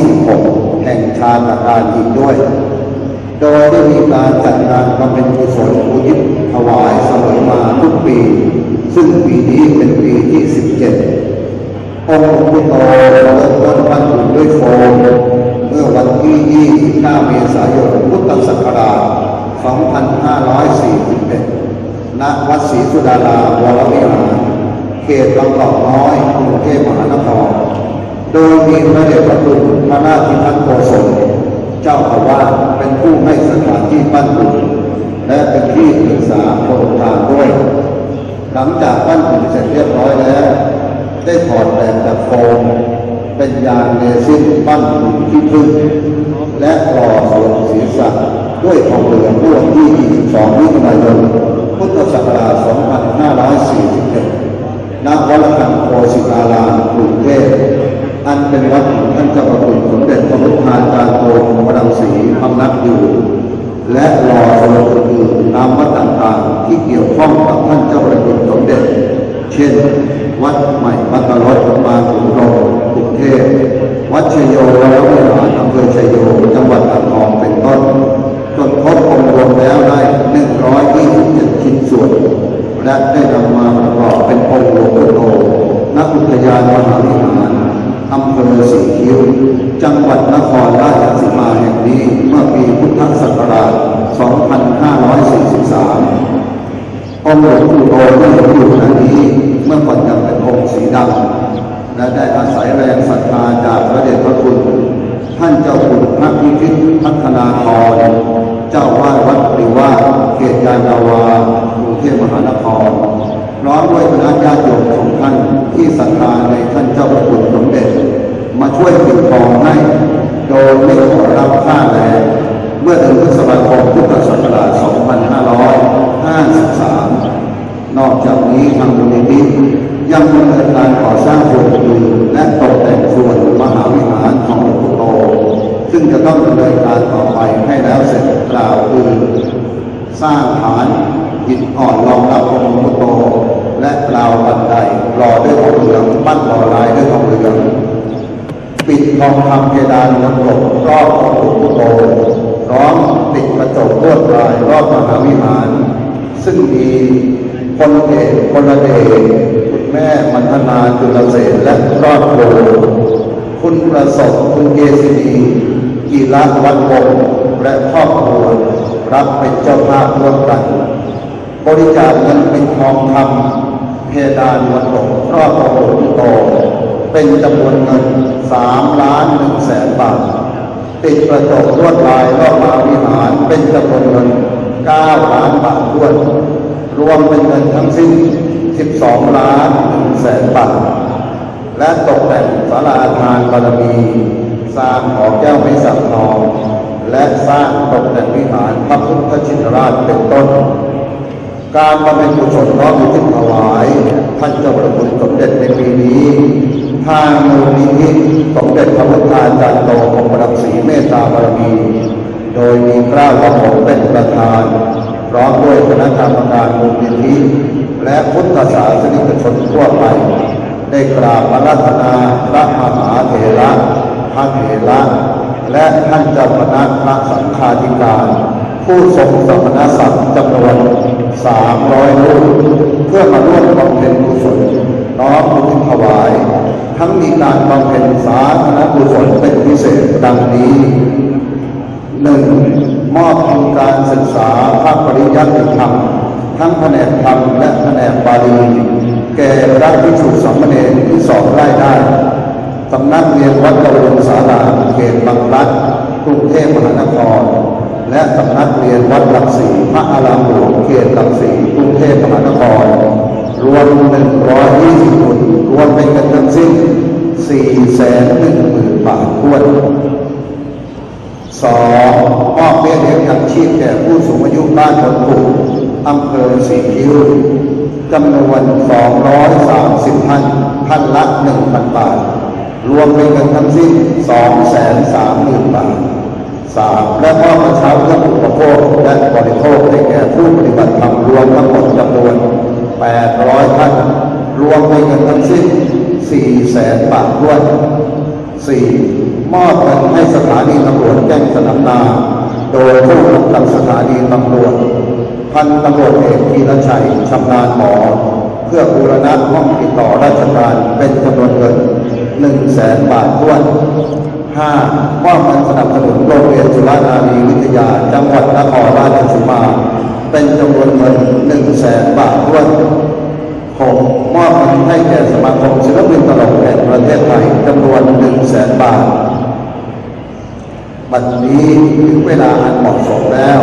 226 แห่งชาติการอีกด้วย โดยได้มีการจัดงานบำเพ็ญกุศลอุทิศถวายเสมอมาทุกปี ซึ่งปีนี้เป็นปีที่ 17 องค์พ่อโตเริ่มต้นบรรจุด้วยโฟมเมื่อวันที่ 29 เมษายน พุทธศักราช 2541ณวัดศรีสุดาราวรวิหาร เขตบางกอกน้อยกรุงเทพมหานคร โดยมีพระเดชพระคุณพระราชทันโกศลเจ้าอาวาสเป็นผู้ให้สถานที่ปั้นบุญและเป็นที่ปรึกษาโครงการด้วย หลังจากปั้นบุญเสร็จเรียบร้อยแล้ว ได้ถอดแบบจากโฟมเป็นยางเรซินปั้นหุ่นที่พึ่งและหล่อส่วนศีรษะด้วยทองเหลืองเมื่อวันที่ 22มิถุนายนพุทธศักราช2541 ณวัดคังโคสิตารามกรุงเทพอันเป็นวัดของท่านเจ้าประคุณสมเด็จพระพุทธาจารย์โตพระดังศรีพำนักอยู่ และรอส่วนอื่นตามวัดต่างๆ ที่เกี่ยวข้องกับท่านเจ้าประคุณสมเด็จ เช่น วัดใหม่วัดตลอดมาขุนนงกรุงเทพวัดชยโยวรวิหารอำเภอชยโยจังหวัดอ่างทองเป็นต้นจนครบองค์รวมแล้วได้127ชิ้นส่วน และได้นำมาประกอบเป็นองค์หลวงพ่อโตนักอุทยานมหาวิหารอำเภอสีคิ้ว จังหวัดนครราชสีมาแห่งนี้เมื่อปีพุทธศักราช 2543 องค์หลวงปู่โตที่เห็นอยู่ขณะนี้เมื่อก่อนยังเป็นองค์สีดำและได้อาศัยแรงศรัทธาจากพระเดชพระคุณ ท่านเจ้าคุณพระพิพิธพัฒนาธรเจ้าวาดวัดปริวาเขตยานาวา รุงเทพมหานครพร้อมด้วยคณะญาติโยมของท่านที่ศรัทธาในท่านเจ้าพระคุณสมเด็จ มาช่วยปิดทองให้ โดยไม่ขอรับค่าแรงเมื่อเดือนพฤษภาคมพุทธศักราช 2553 นอกจากนี้ทางมูลนิธิยังดำเนินการก่อสร้างส่วนอื่นและตกแต่งส่วนมหาวิหารของหลวงปู่โต ซึ่งจะต้องดำเนินการต่อไปให้แล้วเสร็จกล่าวคือสร้างฐาน หินอ่อนรองรับองค์หลวงปู่โต และกล่าวบันไดรอด้วยทองเหลืองปั้นรอลายด้วยทองเหลืองปิดทองคำเพดานน้ำตกรอบองหลวงปู่โตพร้อมติดกระจกลวดลายรอบมหาวิหาร ซึ่งมีพลเอกพลเดชคุณแม่มันธนาจุลเสนและครอบครัวคุณประสบคุณเกษินีกีฬาวัดวงและครอบครัวรับเป็นเจ้าภาพร่วมกัน บริจาคเงินเป็นทองคำเพดานวัดตกครอบครัวหลวงปู่โต เป็นจำนวนเงินสามล้านหนึ่งแสนบาท ติดกระจกลวดลายรอบมาวิหารเป็นจำนวนเงินเก้าล้านบาทด้วย รวมเป็นเงินทั้งสิ้น12ล้าน1แสนบาท และตกแต่งศาลาทานบารมีสร้างหอแก้วไม้สักทองและสร้างตกแต่งวิหารพระพุทธชินราชเป็นต้น การบำเพ็ญกุศลน้อมอุทิศถวายท่านเจ้าประคุณสมเด็จในปีนี้ทางมูลนิธิสมเด็จพระพุทธาจารย์โตองค์รังสีเมตตาบารมี โดยมีพระวรมเป็นประธานพร้อมด้วยคณะกรรมการมูลนิธิและพุทธศาสนิกชนทั่วไป ได้กราบพระรัตนาพระมหาเถระพระเถระและท่านเจ้าคณะพระสังฆาธิการ ผู้ทรงสมณศักดิ์จำนวน 300รูปเพื่อมาร่วมบำเพ็ญกุศลน้อมอุทิศถวาย ทั้งมีการบำเพ็ญสาธารณกุศลเป็นพิเศษดังนี้หนึ่งมอบทุนการศึกษาพระปริยัติธรรม ทั้งแผนกธรรมและแผนกบาลีแก่พระภิกษุสามเณรที่สอบได้ได้สำนักเรียนวัดกระวงศาลาเขตบางพลัดกรุงเทพมหานคร และสำนักเรียนวัดหลักศรีพระอารามหลวงเขตหลักศรีกรุงเทพมหานคร รวม 120คนรวมเป็นเงินทั้งสิ้น410,000 บาททวนสองมอบเบี้ยเลี้ยงยังชีพแก่ผู้สูงอายุบ้านคนปลูกอำเภอสีคิ้วจำนวน 230พันพันละ 1,000 บาท รวมเป็นเงินทั้งสิ้น 230,000 บาท สามและมอบกระเช้าเครื่องอุปโภคและบริโภคให้แก่ผู้ปฏิบัติธรรมรวมทั้งหมดจำนวน 800ท่านรวมเป็นเงินทั้งสิ้น400,000บาทด้วยสี่มอบเงินให้สถานีตำรวจแจ้งสนามนา โดยผู้กำกับสถานีตำรวจ พันตำรวจเอกธีรชัยชำนาญหมอ เพื่อบูรณะห้องติดต่อราชการเป็นจำนวนเงินหนึ่งแสนบาทด้วย ห้ามอบเงินสนับสนุนโรงเรียนสุรานารีวิทยา จังหวัดนครราชสีมา เป็นจำนวนเงินหนึ่งแสนบาทด้วยผมมอบเงินให้แก่สมาคมศิลปินตลกแห่งประเทศไทยจำนวนหนึ่งแสนบาทบัดนี้ถึงเวลาอันเหมาะสมแล้ว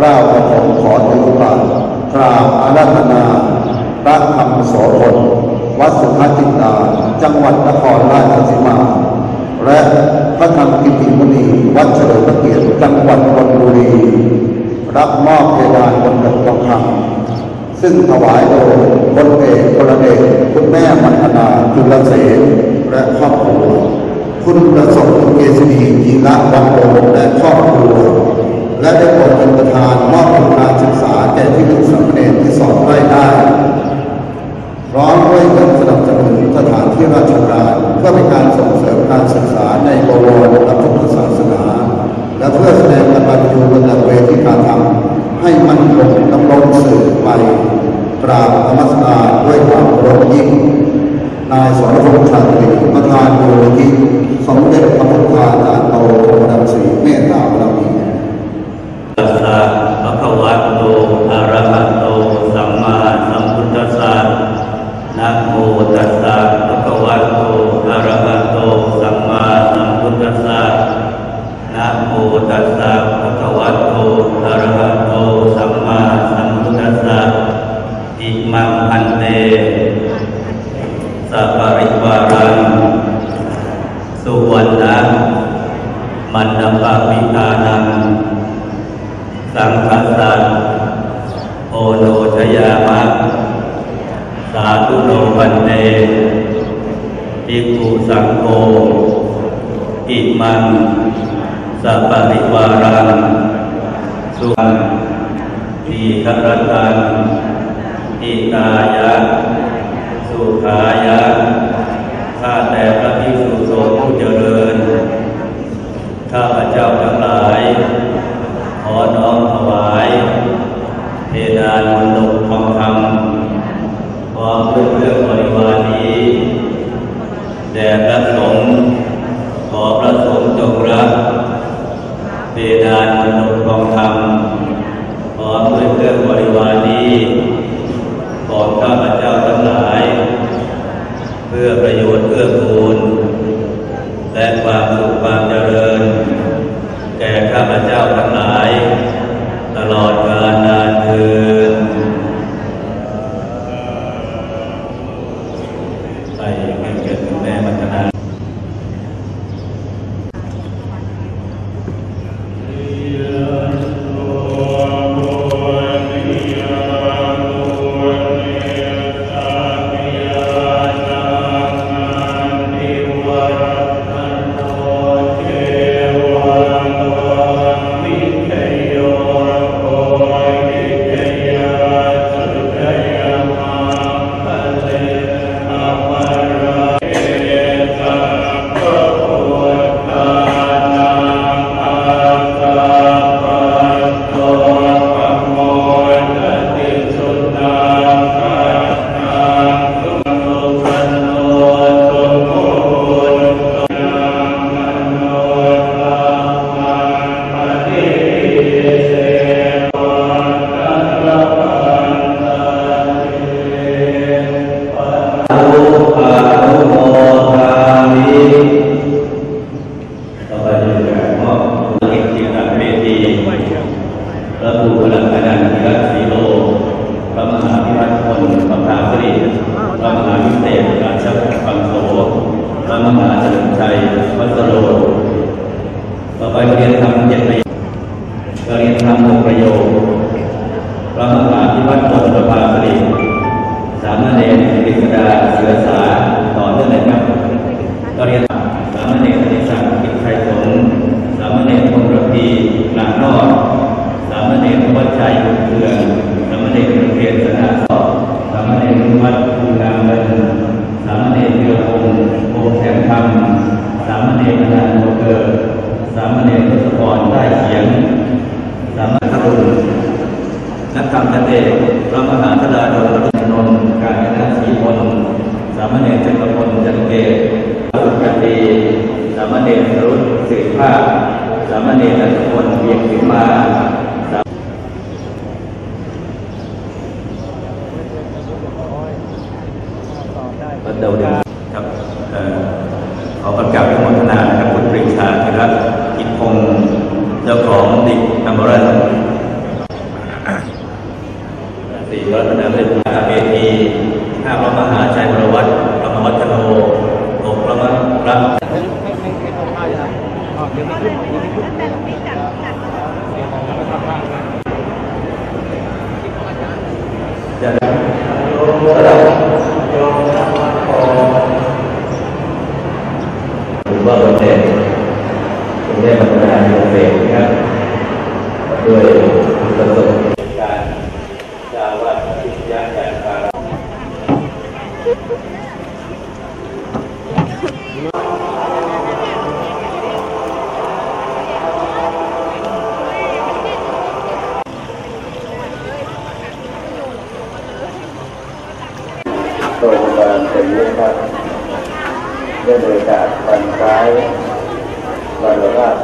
เรากระผมขอถือโอกาสกราบอาราธนาพระธรรมโสพลวัดสุภจินดาจังหวัดนครราชสีมา และ พระธรรมกิติมุนีวัดเฉลิมพระเกียรติจังหวัดชลบุรี รับมอบเพดานบนดกทองคำซึ่งถวายโดยพลเอกพลเอกคุณแม่มัทนาจุลเสนและครอบครัว คุณประสบเกษณีจีระวันโอและครอบครัว และได้โปรดเป็นประธานมอบทุนการศึกษาแก่ที่ลูกสามเณรที่สอบได้ได้ พร้อมด้วยเงินสนับสนุนสถานที่ราชการเพื่อเป็นการส่งเสริมการศึกษาในบวรและพุทธศาสนา และเพื่อแสดงกตัญญูกตเวทีการทำให้มันคงดำรงสืบไปกราบธรรมสการด้วยความเคารพยิ่งนายสรพงษ์ชาตรีประธานมูลนิธิสมเด็จพระพุทธาจารย์โตดังสีเมตตาบารมีตัสสะภะคะวะโตอะระห มังสัพปิวารังสุขังทีฆรตังอิตายะ สุขายะ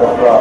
Bye.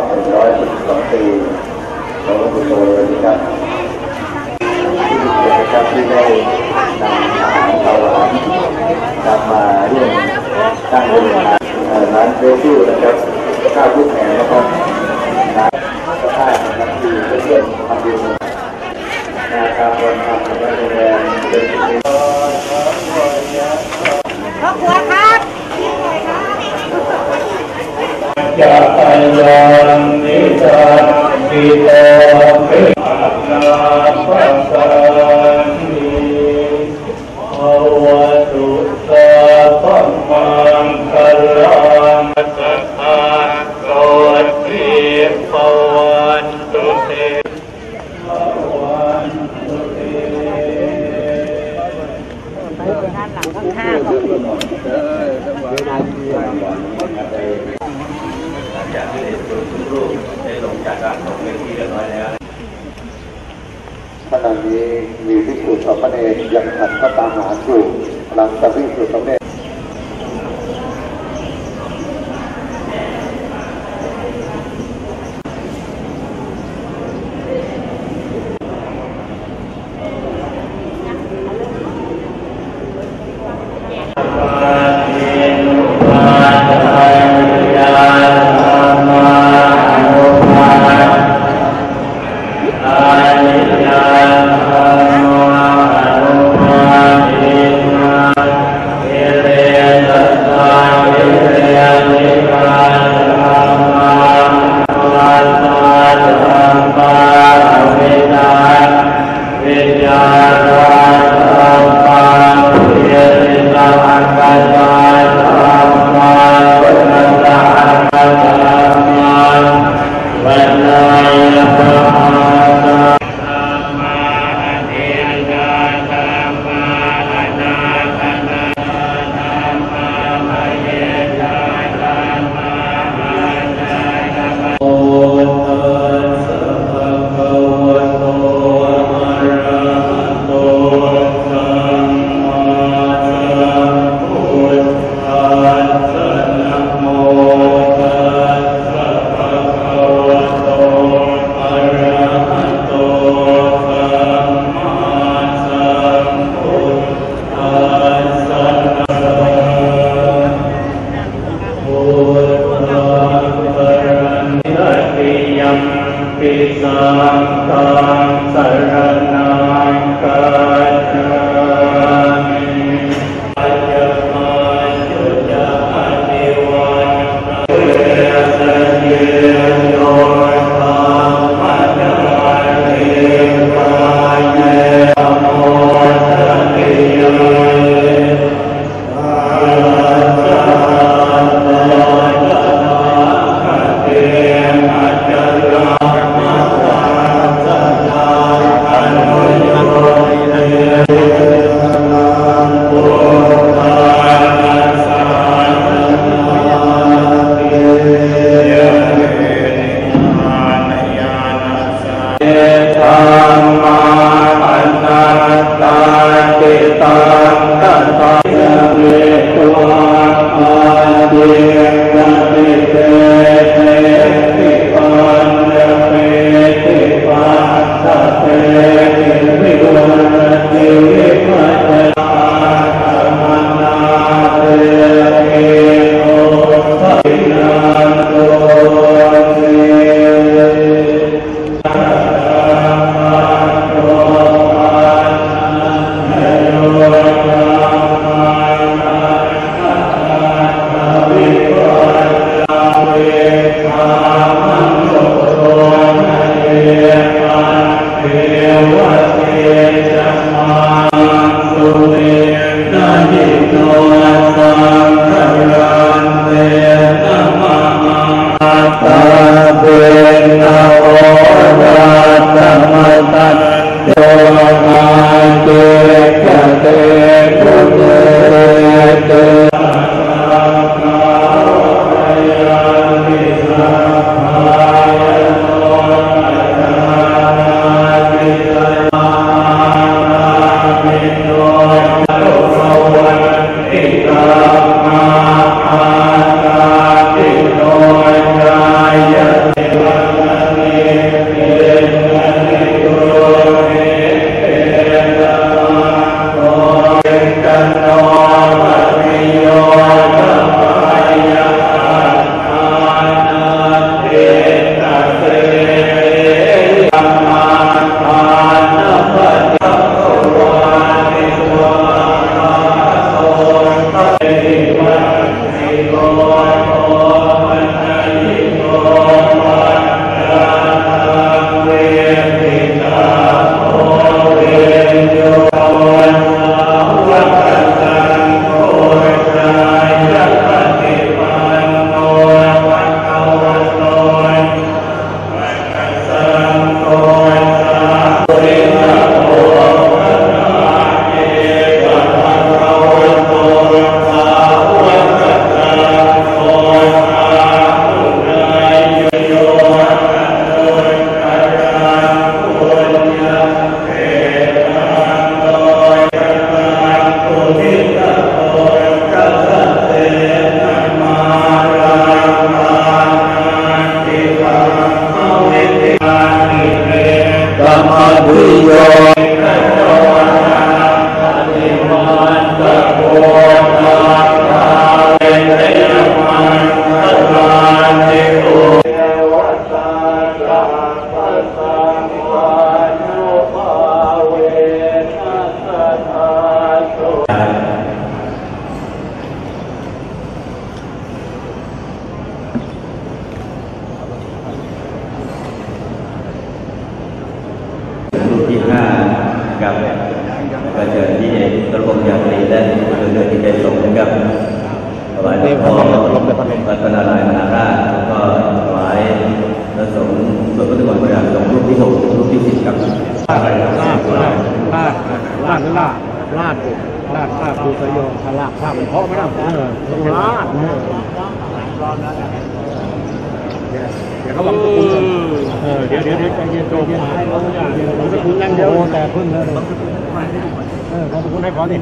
เขาพูดให้ขอดิ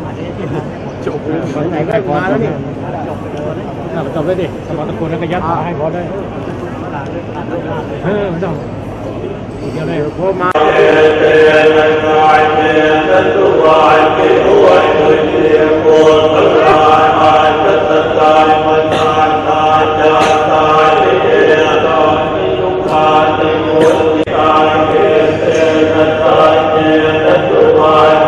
จบเลยไหนก็มาแล้วนี่จบเลยดิสมรตะกูลแล้วก็ยัดให้ขอได้เออไม่ต้องเดี๋ยวเลยโคมา Thank you. الأبرار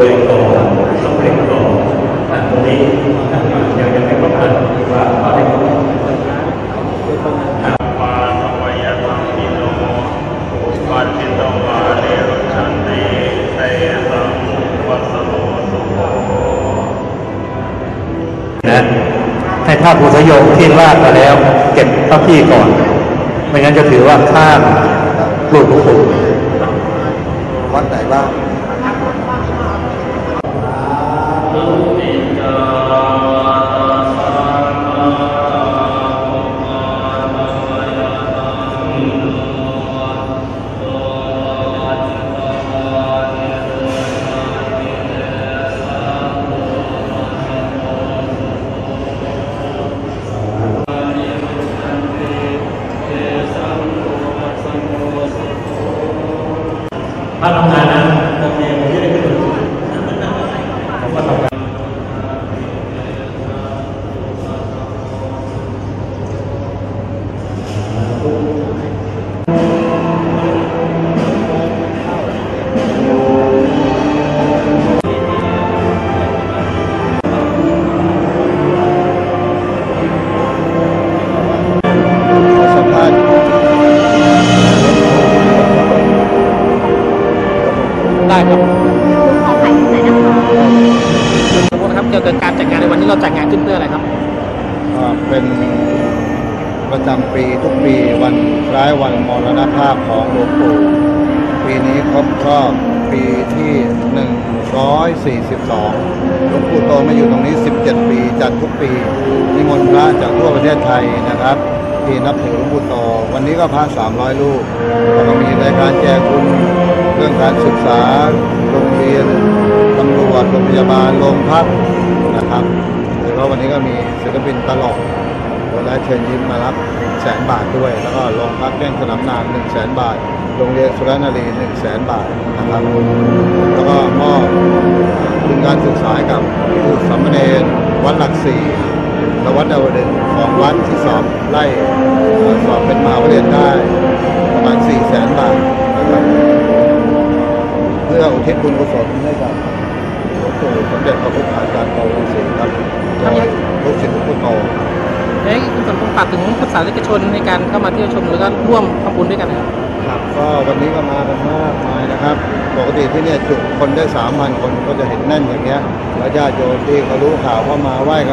เก่อนต้องเองก่อนตรงนี้ยังยังไม่ครบถ้วนว่าข้ไรบถ้ทวานิสให้ภาพอุทยงที่ลาดมาแล้ว เก็บพระพี่ก่อน ไม่งั้นจะถือว่าข้ามปลุกหลวงปู่วัดไหนบ้าง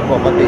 ม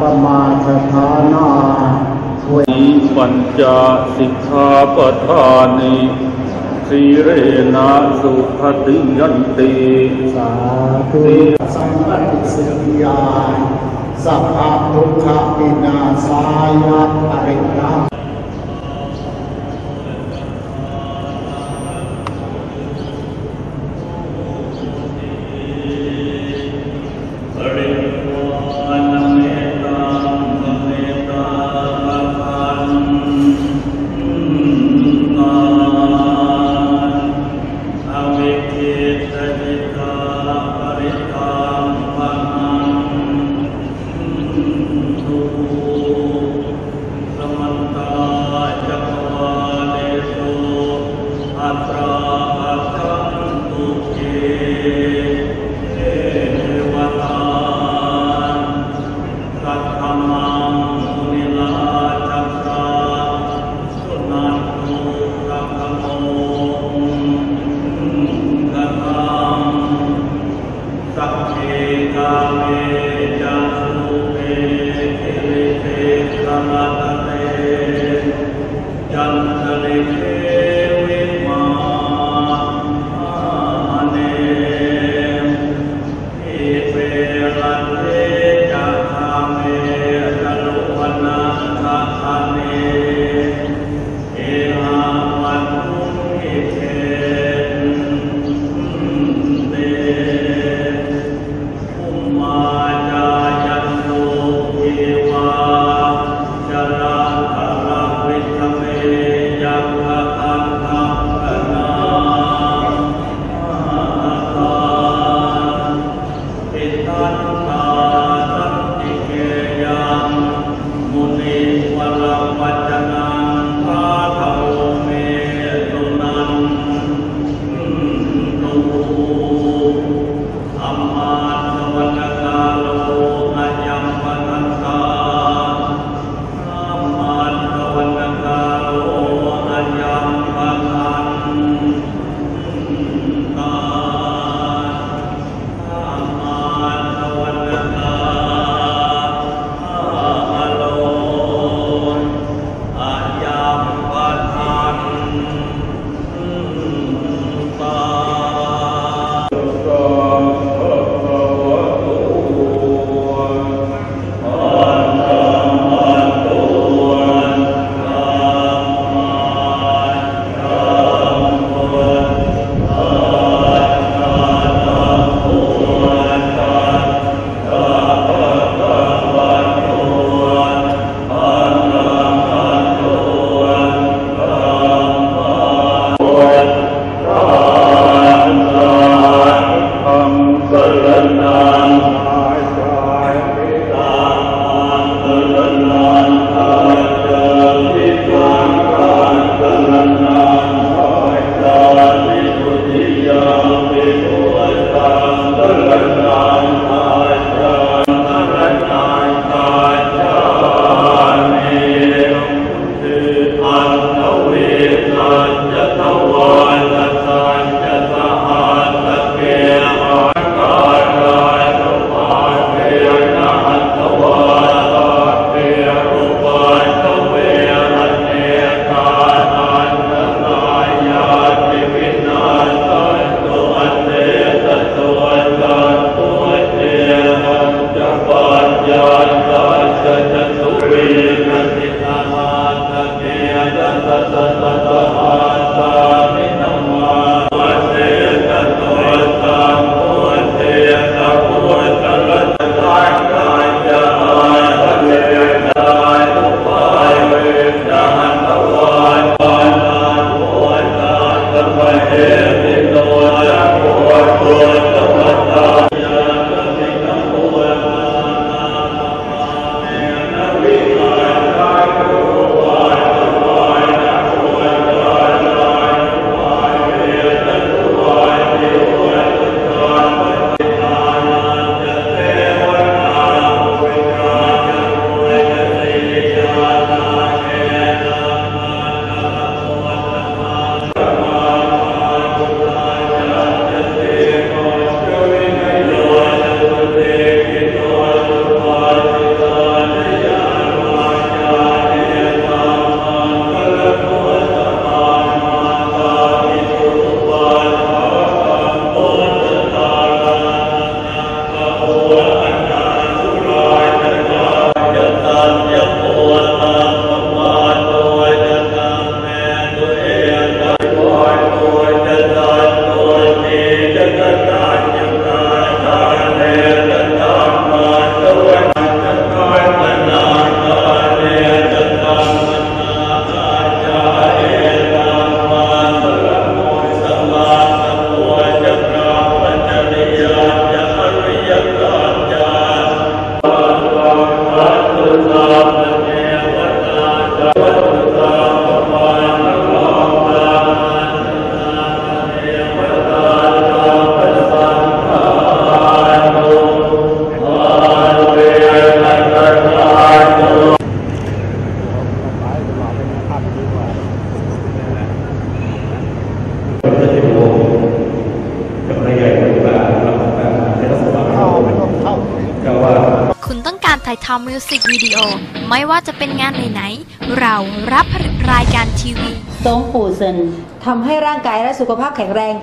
ปมาทฐานาเวนปัญจสิกขาปทานิสีเรนะสุขติยันติสาธุสังกัสยาสัพพะทุกขปินาสายะอริยะ ทำให้ร่างกายและสุขภาพแข็งแรง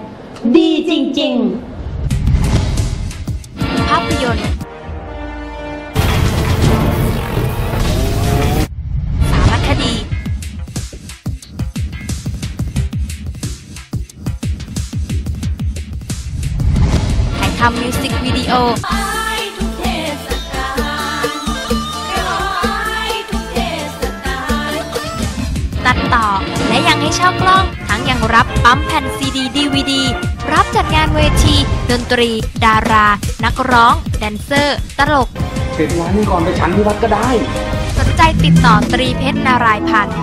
ตรี ดารา นักร้อง แดนเซอร์ ตลก เสร็จงานนี้ก่อนไปฉันที่วัดก็ได้ สนใจติดต่อตรีเพชรนารายพันธ์